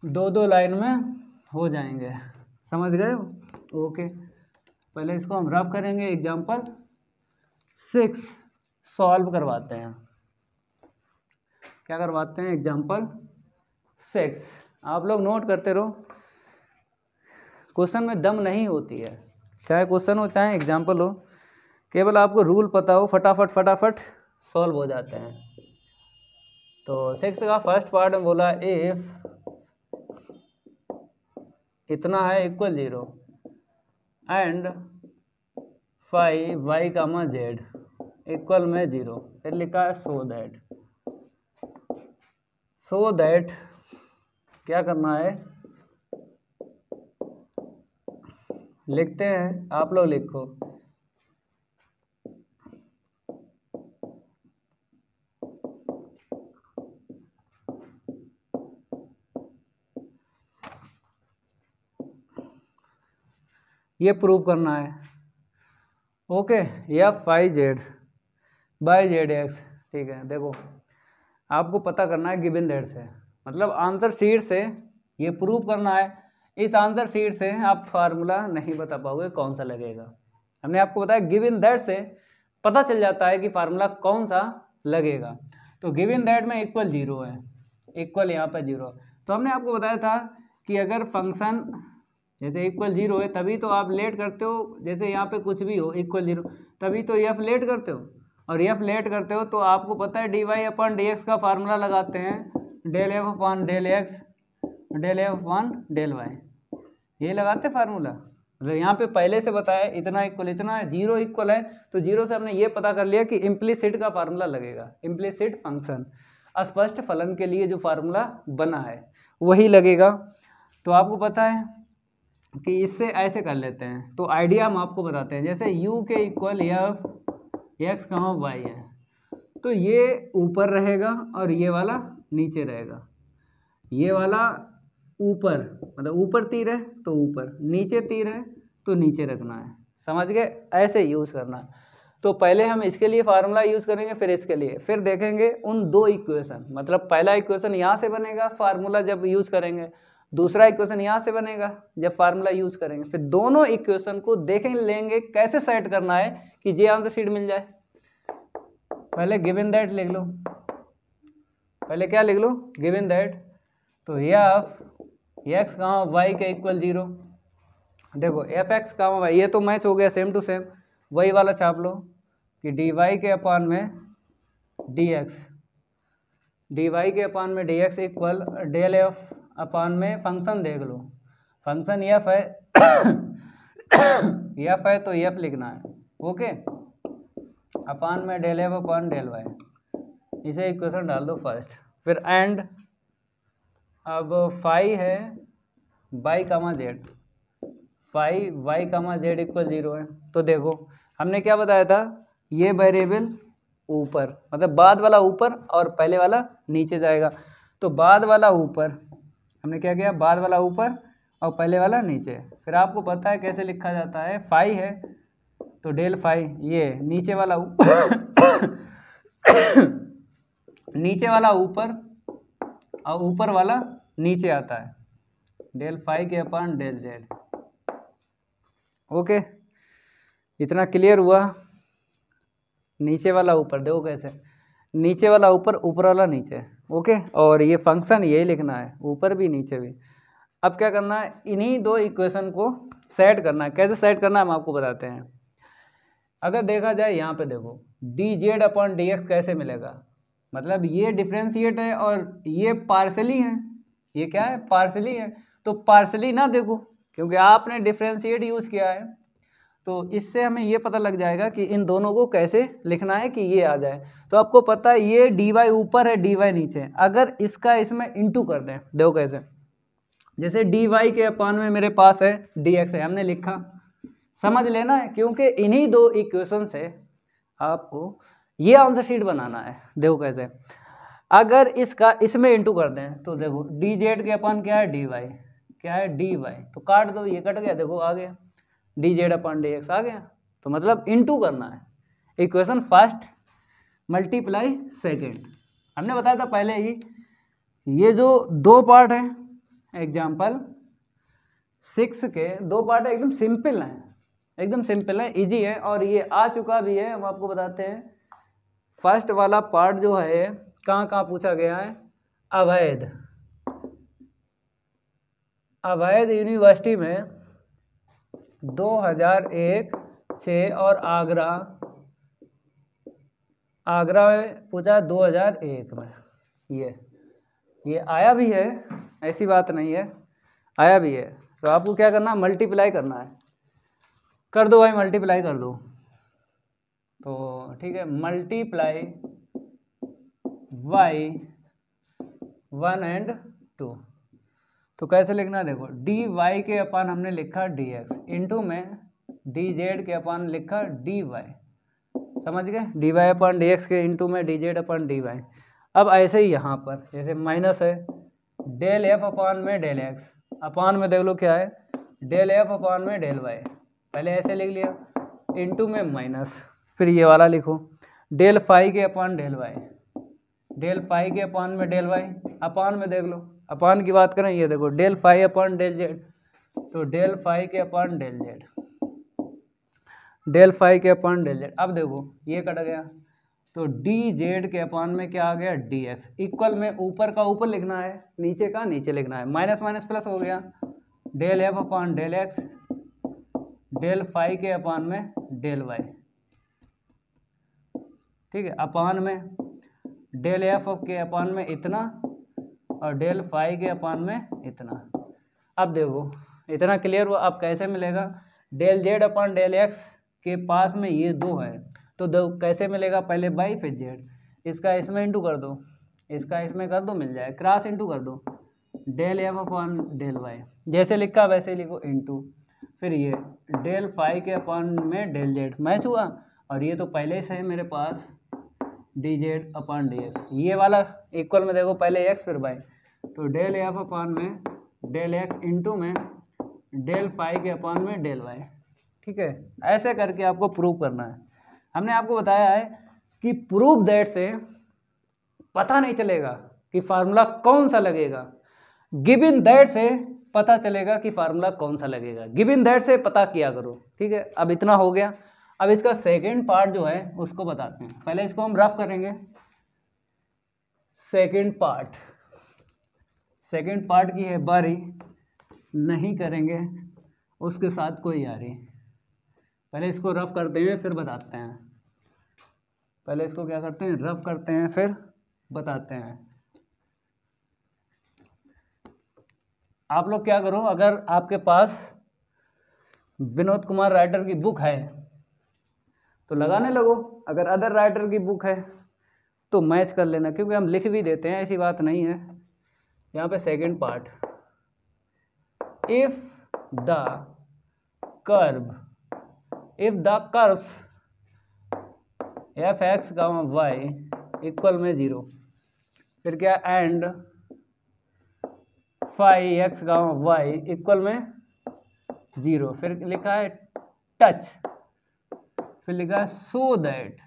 दो दो लाइन में हो जाएँगे। समझ गए? ओके पहले इसको हम रफ करेंगे। एग्जांपल सिक्स सॉल्व करवाते हैं। क्या करवाते हैं? एग्जांपल सिक्स आप लोग नोट करते रहो। क्वेश्चन में दम नहीं होती है। चाहे क्वेश्चन हो, चाहे एग्ज़ाम्पल हो। केवल आपको रूल पता हो, फटाफट फटाफट सॉल्व हो जाते हैं। तो सिक्स का फ़र्स्ट पार्ट में बोला इफ़ इतना है equal zero and five y comma z equal में ज़ीरो फिर लिखा है सो दैट सो दैट क्या करना है? लिखते हैं, आप लोग लिखो। ये प्रूव करना है। ओके, या i z y z x, ठीक है, देखो, आपको पता करना है गिवन दैट से मतलब आंसर सीट से ये प्रूव करना है। इस आंसर सीट से आप फार्मूला नहीं बता पाओगे कौन सा लगेगा। हमने आपको बताया गिव इन दैट से पता चल जाता है कि फार्मूला कौन सा लगेगा। तो गिव इन दैट में इक्वल ज़ीरो है इक्वल यहाँ पर ज़ीरो तो हमने आपको बताया था कि अगर फ़ंक्शन जैसे इक्वल ज़ीरो है, तभी तो आप लेट करते हो, जैसे यहाँ पे कुछ भी हो इक्वल ज़ीरो तभी तो एफ़ लेट करते हो। और एफ़ लेट करते हो तो आपको पता है d y upon d x का फार्मूला लगाते हैं del f upon del x del f upon del y ये लगाते फार्मूला मतलब यहाँ पे पहले से बताया, इतना इक्वल इतना ज़ीरो इक्वल है तो ज़ीरो से हमने ये पता कर लिया कि इम्प्लीसिट का फार्मूला लगेगा इम्प्लीसिट फ़ंक्शन स्पष्ट फलन के लिए जो फार्मूला बना है, वही लगेगा। तो आपको पता है कि इससे ऐसे कर लेते हैं। तो आइडिया हम आपको बताते हैं। जैसे यू के इक्वल एफ़ एक्स कहाँ वाई है। तो ये ऊपर रहेगा और ये वाला नीचे रहेगा। ये वाला ऊपर मतलब ऊपर तीर है तो ऊपर, नीचे तीर है तो नीचे रखना है। समझ गए? ऐसे यूज़ करना। है तो पहले हम इसके लिए फार्मूला यूज़ करेंगे, फिर इसके लिए। फिर देखेंगे उन दो इक्वेशन मतलब पहला इक्वेशन यहाँ से बनेगा फार्मूला जब यूज़ करेंगे। दूसरा इक्वेशन यहाँ से बनेगा, जब फार्मूला यूज़ करेंगे। फिर दोनों इक्वेशन को देखें लेंगे, कैसे सेट करना है कि जे आंसर शीट मिल जाए। पहले गिवन दैट लिख लो। पहले क्या लिख लो? गिवन दैट तो एफ़ एक्स कहाँ वाई के इक्वल ज़ीरो देखो एफ़ एक्स कहाँ वाई ये तो मैच हो गया सेम टू सेम वही वाला छाप लो कि डी वाई के अपान में डी एक्स डी वाई के अपान में d x equal del f upon में फ़ंक्शन देख लो। फ़ंक्शन एफ़ है एफ़ है तो एफ़ लिखना है। ओके अपान में del f upon del y इसे इक्वेशन डाल दो फ़र्स्ट फिर एंड अब फाई है y comma z phi y comma z equal zero है। तो देखो, हमने क्या बताया था? ये वेरिएबल ऊपर मतलब बाद वाला ऊपर और पहले वाला नीचे जाएगा। तो बाद वाला ऊपर हमने क्या किया? बाद वाला ऊपर और पहले वाला नीचे। फिर आपको पता है कैसे लिखा जाता है? फाई है तो डेल फाई, ये नीचे वाला नीचे वाला ऊपर और ऊपर वाला नीचे आता है। डेल फाई के अपान डेल जेड। ओके? इतना क्लियर हुआ? नीचे वाला ऊपर, देखो कैसे। नीचे वाला ऊपर ऊपर वाला नीचे। ओके? और ये फ़ंक्शन यही लिखना है, ऊपर भी नीचे भी। अब क्या करना है? इन्हीं दो इक्वेशन को सेट करना है। कैसे सेट करना है हम आपको बताते हैं। अगर देखा जाए, यहाँ पे देखो d z upon d x कैसे मिलेगा? मतलब ये डिफ्रेंशिएट है और ये पार्सली है। ये क्या है? पार्सली है। तो पार्सली ना देखो, क्योंकि आपने डिफ्रेंशिएट यूज़ किया है। तो इससे हमें ये पता लग जाएगा कि इन दोनों को कैसे लिखना है कि ये आ जाए। तो आपको पता है ये डी वाई ऊपर है डी वाई नीचे अगर इसका इसमें इंटू कर दें, देखो कैसे। जैसे डी वाई के अपान में मेरे पास है डी एक्स है, हमने लिखा। समझ लेना है, क्योंकि इन्हीं दो इक्वेशन से आपको ये आंसर शीट बनाना है। देखो कैसे। अगर इसका, इसमें इंटू कर दें तो देखो डी जेड के अपान क्या है डी वाई क्या है डी वाई तो काट दो, ये कट गया, देखो, आ गया। D z upon d x आ गया। तो मतलब इनटू करना है। इक्वेशन फ़र्स्ट मल्टीप्लाई सेकेंड हमने बताया था पहले ही, ये जो दो पार्ट हैं एग्ज़ाम्पल सिक्स के दो पार्ट एकदम सिंपल हैं। एकदम सिंपल है इजी है, और ये आ चुका भी है। हम आपको बताते हैं। फ़र्स्ट वाला पार्ट जो है, कहाँ कहाँ पूछा गया है? अवैध। अवैध यूनिवर्सिटी में 2001 छ और आगरा। आगरा में पूछा 2001 में। ये ये आया भी है, ऐसी बात नहीं है, आया भी है। तो आपको क्या करना है? मल्टीप्लाई करना है। कर दो भाई मल्टीप्लाई कर दो। तो ठीक है multiply y one and two तो कैसे लिखना देखो डी वाई के अपान हमने लिखा डी एक्स इंटू में डी जेड के अपान लिखा डी वाई समझ गए? D y upon d x के इंटू में d z upon d y अब ऐसे ही यहाँ पर, जैसे माइनस है डेल एफ़ अपान में डेल एक्स अपान में देख लो क्या है? डेल एफ़ अपान में डेल वाई पहले ऐसे लिख लिया इंटू में माइनस फिर ये वाला लिखो। डेल फाई के upon del y del phi के अपान में डेल वाई अपान में देख लो। अपान की बात करें, ये देखो, del phi upon del z. तो डेल फाई के upon del z. Del phi के अपान डेल जेड। अब देखो, ये कट गया। तो डी जेड के अपान में क्या आ गया? डी एक्स इक्वल में ऊपर का ऊपर लिखना है, नीचे का नीचे लिखना है। माइनस माइनस प्लस हो गया। Del f upon del x del phi के अपान में डेल वाई ठीक है, अपान में डेल एफ़ के अपान में इतना और डेल फाई के अपान में इतना। अब देखो, इतना क्लियर हुआ, अब कैसे मिलेगा? Del z upon del x के पास में ये दो है तो दो कैसे मिलेगा? पहले बाई फिर जेड इसका इसमें इंटू कर दो, इसका इसमें कर दो, मिल जाए। क्रॉस इंटू कर दो। Del f upon del y जैसे लिखा, वैसे लिखो इंटू फिर ये डेल फाई के अपॉन में डेल जेड मैच हुआ? और ये तो पहले से है मेरे पास। D z upon d x ये वाला इक्वल में देखो पहले एक्स फिर बाई तो डेल एफ़ अपॉन में डेल एक्स इंटू में डेल फाई के अपॉन में डेल वाई ठीक है? ऐसे करके आपको प्रूव करना है। हमने आपको बताया है कि प्रूव दैट से पता नहीं चलेगा कि फार्मूला कौन सा लगेगा। गिविन दैट से पता चलेगा कि फार्मूला कौन सा लगेगा। गिविन दैट से पता किया करो। ठीक है? अब इतना हो गया। अब इसका सेकेंड पार्ट जो है, उसको बताते हैं। पहले इसको हम रफ करेंगे। सेकेंड पार्ट सेकेंड पार्ट की है बारी। नहीं करेंगे, उसके साथ कोई यारी। पहले इसको रफ करते हैं, फिर बताते हैं। पहले इसको क्या करते हैं? रफ करते हैं, फिर बताते हैं। आप लोग क्या करो? अगर आपके पास विनोद कुमार राइटर की बुक है तो लगाने लगो। अगर अदर राइटर की बुक है तो मैच कर लेना, क्योंकि हम लिख भी देते हैं, ऐसी बात नहीं है। यहाँ पे second part if the curve if the curves f x का वाई इक्वल में ज़ीरो फिर क्या एंड फाइव एक्स का वाई इक्वल में ज़ीरो फिर लिखा है टच फिर लिखा है सो दैट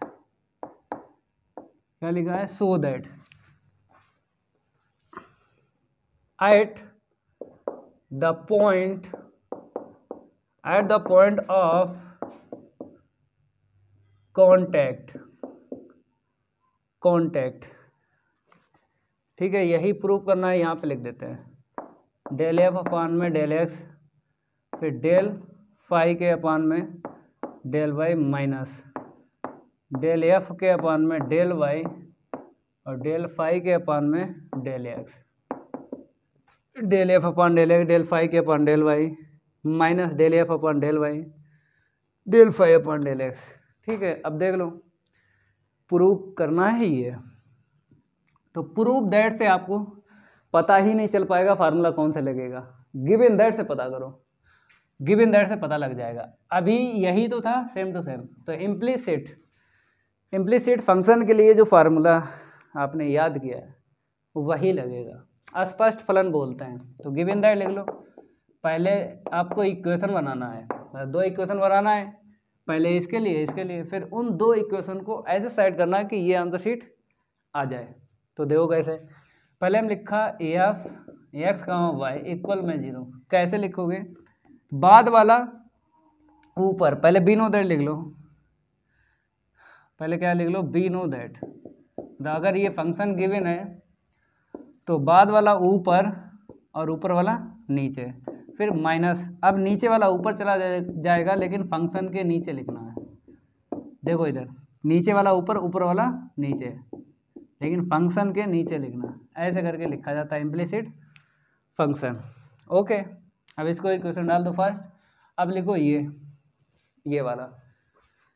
क्या लिखा है? So that at the point at the point of contact contact ठीक है, यही प्रूव करना है, यहाँ पे लिख देते हैं। डेल एफ़ अपान में डेल एक्स फिर डेल फाइव के अपान में del y minus del f के अपान में डेल वाई और डेल फाई के अपान में del x del f upon del x del phi के upon del y minus del f upon del y del phi upon del x ठीक है, अब देख लो प्रूफ करना है ये। तो प्रूफ दैट से आपको पता ही नहीं चल पाएगा फार्मूला कौन सा लगेगा। गिव इन दैट से पता करो। गिव इन दैट से पता लग जाएगा। अभी यही तो था सेम टू सेम तो इम्प्लीसिट इम्प्लीसिट फ़ंक्शन के लिए जो फार्मूला आपने याद किया है, वही लगेगा। अस्पष्ट फलन बोलते हैं। तो गिव इन दैट लिख लो। पहले आपको इक्वेशन बनाना है। दो इक्वेशन बनाना है, पहले इसके लिए इसके लिए। फिर उन दो इक्वेशन को ऐसे साइड करना कि ये आंसर शीट आ जाए। तो देखो कैसे। पहले हम लिखा ए एफ़ एक्स का वाई इक्वल में ज़ीरो कैसे लिखोगे? बाद वाला ऊपर, पहले बी नो दैट लिख लो। पहले क्या लिख लो? B know that. अगर ये फ़ंक्शन गिवन है तो बाद वाला ऊपर और ऊपर वाला नीचे। फिर माइनस। अब नीचे वाला ऊपर चला जाएगा, लेकिन फ़ंक्शन के नीचे लिखना है। देखो इधर। नीचे वाला ऊपर ऊपर वाला नीचे। लेकिन फ़ंक्शन के नीचे लिखना। ऐसे करके लिखा जाता है इम्प्लिसिट फ़ंक्शन ओके अब इसको एक क्वेश्चन डाल दो फ़र्स्ट अब लिखो ये ये वाला।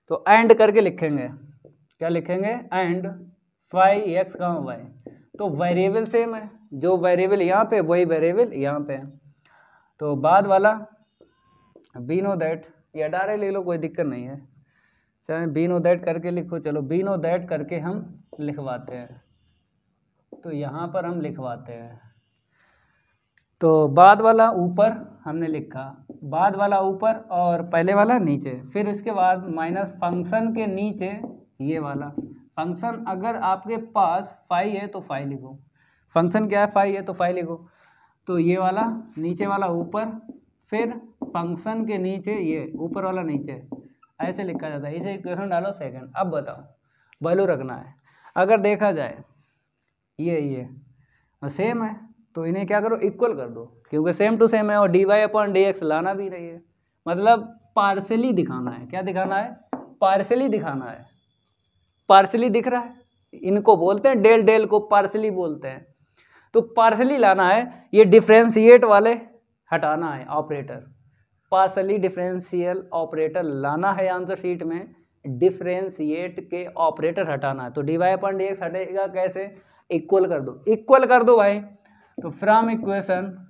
तो एंड करके लिखेंगे। क्या लिखेंगे? एंड फाइव एक्स का वाई तो वेरिएबल सेम है। जो वेरिएबल यहाँ पे, वही वेरिएबल यहाँ पे। है तो बाद वाला बी नो दैट या डायरेक्ट ले लो, कोई दिक्कत नहीं है। चाहे बी नो दैट करके लिखो। चलो बी नो दैट करके हम लिखवाते हैं। तो यहाँ पर हम लिखवाते हैं। तो बाद वाला, ऊपर। हमने लिखा, बाद वाला ऊपर और पहले वाला नीचे, फिर इसके बाद माइनस फ़ंक्शन के नीचे ये वाला। फ़ंक्शन अगर आपके पास फाइव है तो फाइव लिखो। फ़ंक्शन क्या है? फाइव है तो फाइव लिखो। तो ये वाला, नीचे वाला ऊपर, फिर फ़ंक्शन के नीचे ये, ऊपर वाला नीचे, ऐसे लिखा जाता है। इसे इक्वेशन डालो सेकंड अब बताओ, वैल्यू रखना है। अगर देखा जाए, ये ये सेम है तो इन्हें क्या करो? इक्वल कर दो। क्योंकि सेम टू सेम है और d y upon d x लाना भी रही है। मतलब पार्सली दिखाना है। क्या दिखाना है? पार्सली दिखाना है। पार्सली दिख रहा है। इनको बोलते हैं डेल डेल को पार्सली बोलते हैं। तो पार्सली लाना है, ये डिफ्रेंशिएट वाले हटाना है ऑपरेटर पार्सली डिफरेंशियल ऑपरेटर लाना है आंसर शीट में। डिफरेंशिएट के ऑपरेटर हटाना है। तो d y upon d x हटेगा कैसे? इक्वल कर दो। इक्वल कर दो भाई। तो from equation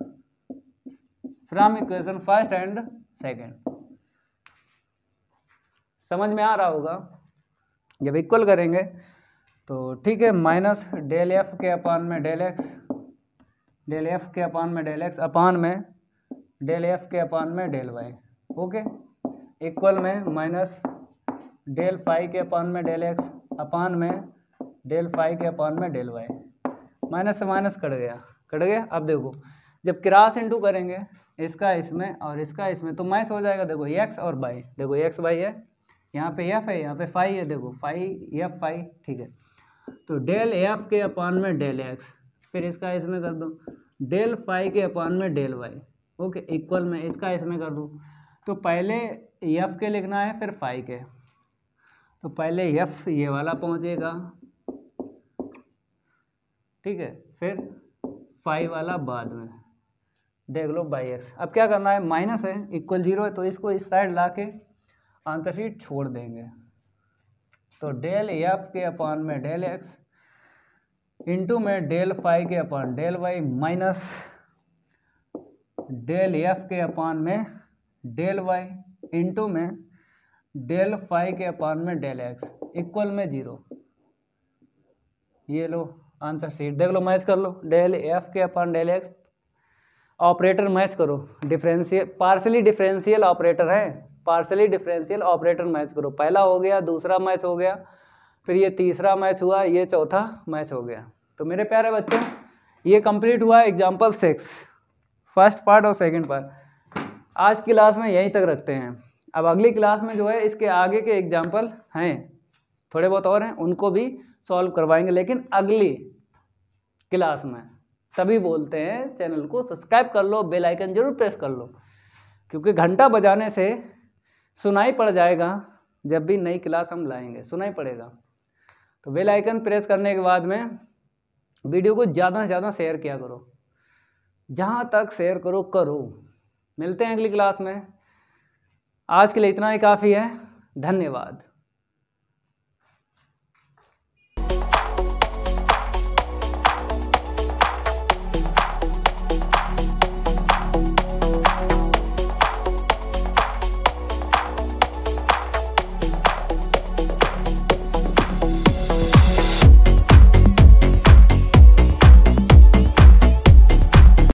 from equation first and second. समझ में आ रहा होगा? जब इक्वल करेंगे तो ठीक है माइनस डेल एफ़ के अपान में डेल एक्स डेल एफ़ के अपान में डेल एक्स अपान में डेल एफ़ के अपान में डेल वाई ओके इक्वल में माइनस डेल फाइव के अपान में डेल एक्स अपान में डेल फाइव के अपान में डेल वाई माइनस से माइनस कट गया कट गया? अब देखो, जब क्रास इंटू करेंगे इसका इसमें और इसका इसमें तो मैच हो जाएगा, देखो एक्स और बाई देखो एक्स बाई है, यहाँ पे एफ़ है, यहाँ पे फाइव है, देखो फाइव एफ़ फाइव ठीक है। तो डेल एफ़ के अपान में डेल एक्स फिर इसका इसमें कर दो डेल फाइव के अपान में डेल वाई ओके इक्वल में इसका इसमें कर दो। तो पहले एफ़ के लिखना है, फिर फाइव के तो पहले एफ़ ये वाला पहुँचेगा, ठीक है, फिर फाइव वाला बाद में। देख लो बाई एक्स। अब क्या करना है? माइनस है इक्वल ज़ीरो है तो इसको इस साइड ला के आंसर शीट छोड़ देंगे। तो डेल एफ़ के अपान में डेल एक्स इंटू में डेल फाइव के upon del y minus del f के अपान में डेल वाई इंटू में डेल फाइव के अपान में डेल एक्स इक्वल में ज़ीरो ये लो आंसर सीट देख लो मैच कर लो। डेल एफ़ के upon del x operator match करो। डिफरेंशियल पार्सली डिफरेंशियल ऑपरेटर है। पार्सली डिफरेंशियल ऑपरेटर मैच करो। पहला हो गया, दूसरा मैच हो गया, फिर ये तीसरा मैच हुआ, ये चौथा मैच हो गया। तो मेरे प्यारे बच्चे, ये कंप्लीट हुआ एग्ज़ाम्पल सिक्स फ़र्स्ट पार्ट और सेकेंड पार्ट आज की क्लास में यहीं तक रखते हैं। अब अगली क्लास में जो है, इसके आगे के एग्ज़ाम्पल हैं। थोड़े बहुत और हैं, उनको भी सॉल्व करवाएँगे, लेकिन अगली क्लास में। तभी बोलते हैं, चैनल को सब्सक्राइब कर लो, बेल आइकन ज़रूर प्रेस कर लो। क्योंकि घंटा बजाने से सुनाई पड़ जाएगा, जब भी नई क्लास हम लाएँगे, सुनाई पड़ेगा। तो बेल आइकन प्रेस करने के बाद में वीडियो को ज़्यादा से ज़्यादा शेयर किया करो। जहाँ तक शेयर करो करो। मिलते हैं अगली क्लास में। आज के लिए इतना ही, काफ़ी है। धन्यवाद।